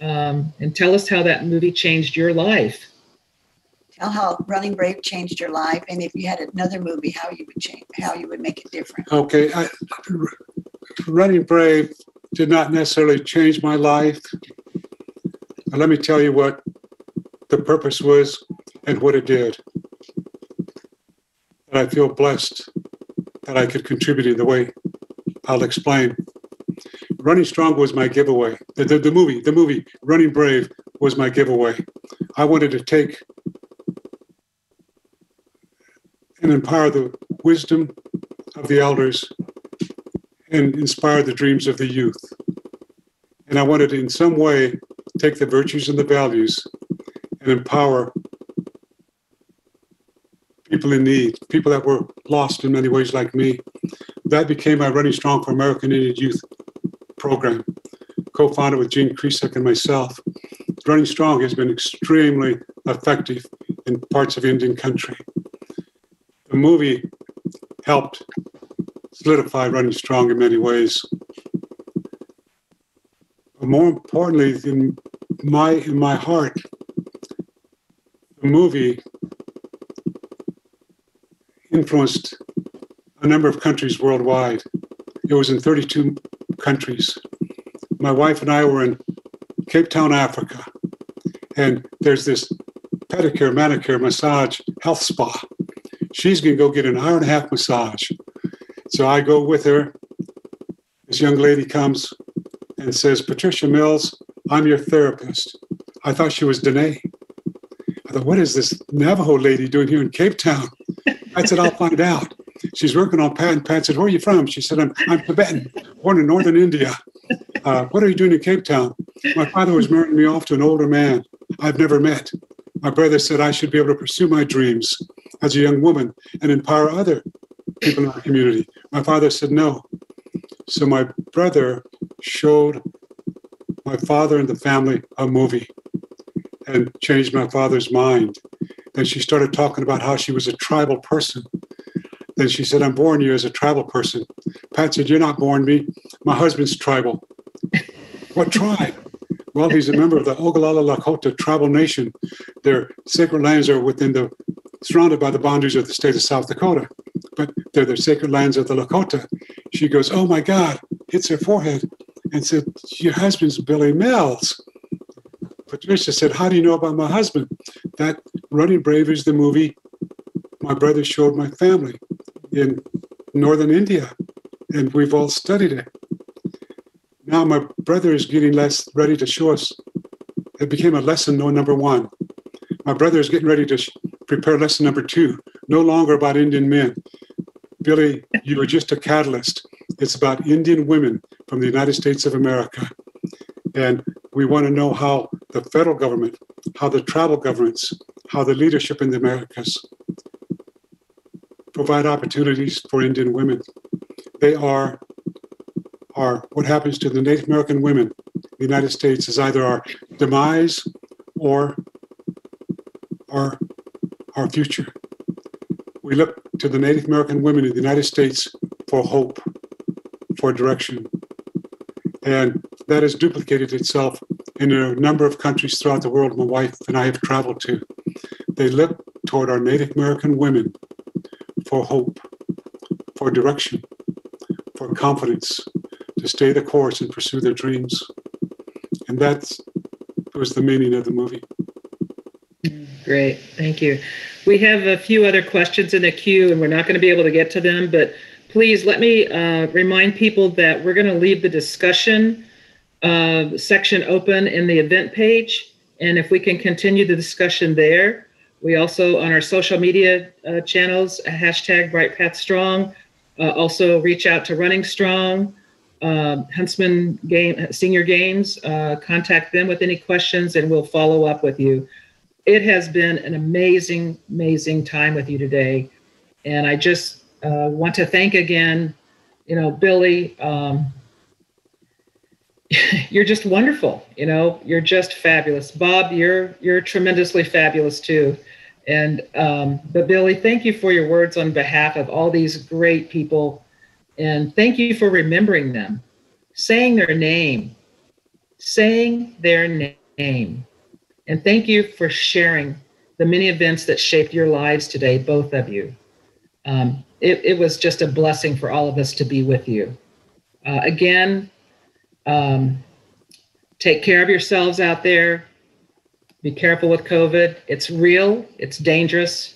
Um, and tell us how that movie changed your life. Tell how Running Brave changed your life, and if you had another movie, how you would change, how you would make it different. Okay, I, Running Brave did not necessarily change my life. But let me tell you what the purpose was and what it did. And I feel blessed that I could contribute in the way I'll explain. Running Strong was my giveaway. The, the, the movie, the movie Running Brave was my giveaway. I wanted to take and empower the wisdom of the elders and inspire the dreams of the youth. And I wanted to, in some way, take the virtues and the values and empower people in need, people that were lost in many ways, like me. That became my Running Strong for American Indian Youth program, co founded with Gene Krizek and myself. Running Strong has been extremely effective in parts of Indian country. The movie helped solidify Running Strong in many ways. But more importantly, in my in my heart, the movie influenced a number of countries worldwide. It was in 32 countries. My wife and I were in Cape Town, Africa, and there's this pedicure, manicure, massage, health spa. She's gonna go get an hour and a half massage. So I go with her. This young lady comes and says, Patricia Mills, I'm your therapist. I thought she was Diné. I thought, what is this Navajo lady doing here in Cape Town? I said, I'll find out. She's working on Pat, and Pat said, Where are you from? She said, I'm, I'm Tibetan, born in northern India. Uh, what are you doing in Cape Town? My father was marrying me off to an older man I've never met. My brother said I should be able to pursue my dreams as a young woman and empower other people in our community. My father said no. So my brother showed my father and the family a movie and changed my father's mind. Then she started talking about how she was a tribal person. Then she said, I'm born you as a tribal person. Pat said, You're not born me. My husband's tribal. what tribe? Well, he's a member of the Oglala Lakota tribal nation. Their sacred lands are within the surrounded by the boundaries of the state of South Dakota, but they're the sacred lands of the Lakota. She goes, Oh my God, hits her forehead and said, Your husband's Billy Mills. Patricia said, How do you know about my husband? That Running Brave is the movie my brother showed my family in northern India, and we've all studied it. Now my brother is getting less ready to show us. It became a lesson no number one. My brother is getting ready to prepare lesson number two. No longer about Indian men. Billy, you are just a catalyst. It's about Indian women from the United States of America. And we want to know how the federal government, how the tribal governments, how the leadership in the Americas provide opportunities for Indian women. They are are what happens to the Native American women the United States is either our demise or our our future. We look to the Native American women in the United States for hope, for direction. And that has duplicated itself in a number of countries throughout the world my wife and I have traveled to. They look toward our Native American women for hope, for direction, for confidence, to stay the course and pursue their dreams. And that was the meaning of the movie. Great, thank you. We have a few other questions in the queue, and we're not going to be able to get to them, but please let me uh, remind people that we're going to leave the discussion uh, section open in the event page. And if we can continue the discussion there, we also on our social media uh, channels, hashtag Bright Path Strong, uh, also reach out to Running Strong, um, Huntsman Game Senior Games, uh, contact them with any questions, and we'll follow up with you. It has been an amazing, amazing time with you today, and I just uh, want to thank again, you know, Billy. Um, you're just wonderful. You know, you're just fabulous. Bob, you're you're tremendously fabulous too. And um, but Billy, thank you for your words on behalf of all these great people, and thank you for remembering them, saying their name, saying their name, and thank you for sharing the many events that shaped your lives today, both of you. Um, it, it was just a blessing for all of us to be with you. Uh, again, um, take care of yourselves out there. Be careful with COVID. It's real, it's dangerous.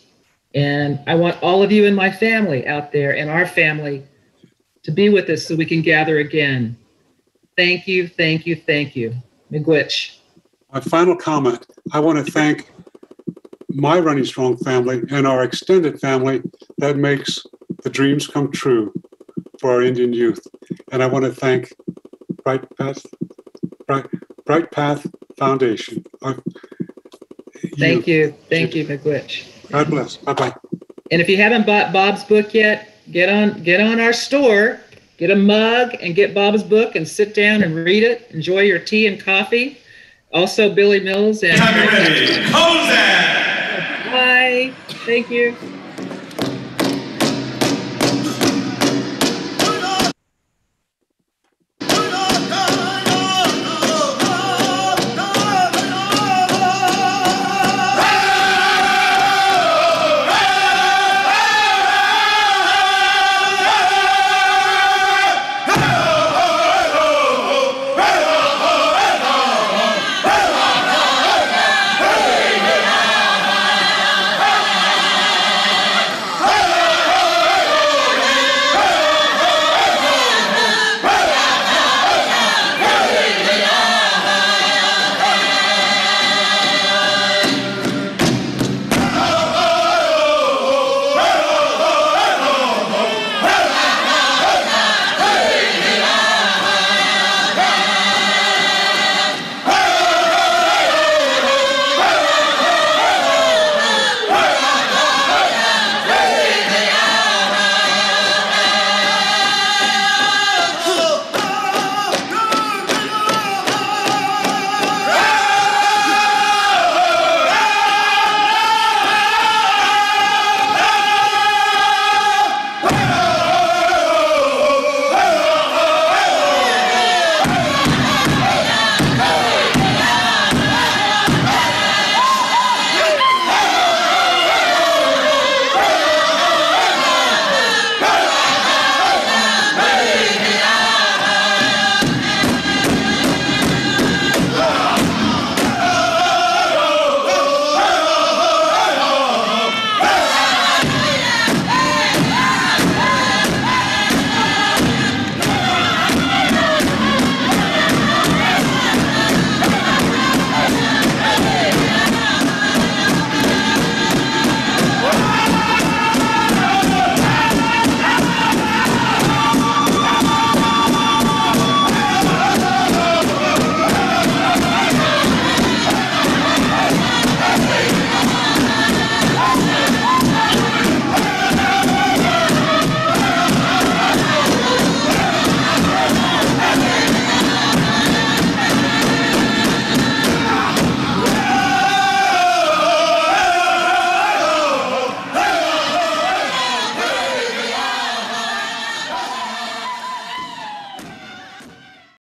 And I want all of you in my family out there and our family to be with us so we can gather again. Thank you, thank you, thank you. Miigwech. My final comment I want to thank my Running Strong family and our extended family that makes the dreams come true for our Indian youth. And I want to thank Bright Path, Bright, Bright Path Foundation. Uh, Thank you, thank you, Miigwech. God bless. Bye bye. And if you haven't bought Bob's book yet, get on get on our store, get a mug, and get Bob's book, and sit down and read it. Enjoy your tea and coffee. Also, Billy Mills and. Bye. Thank you.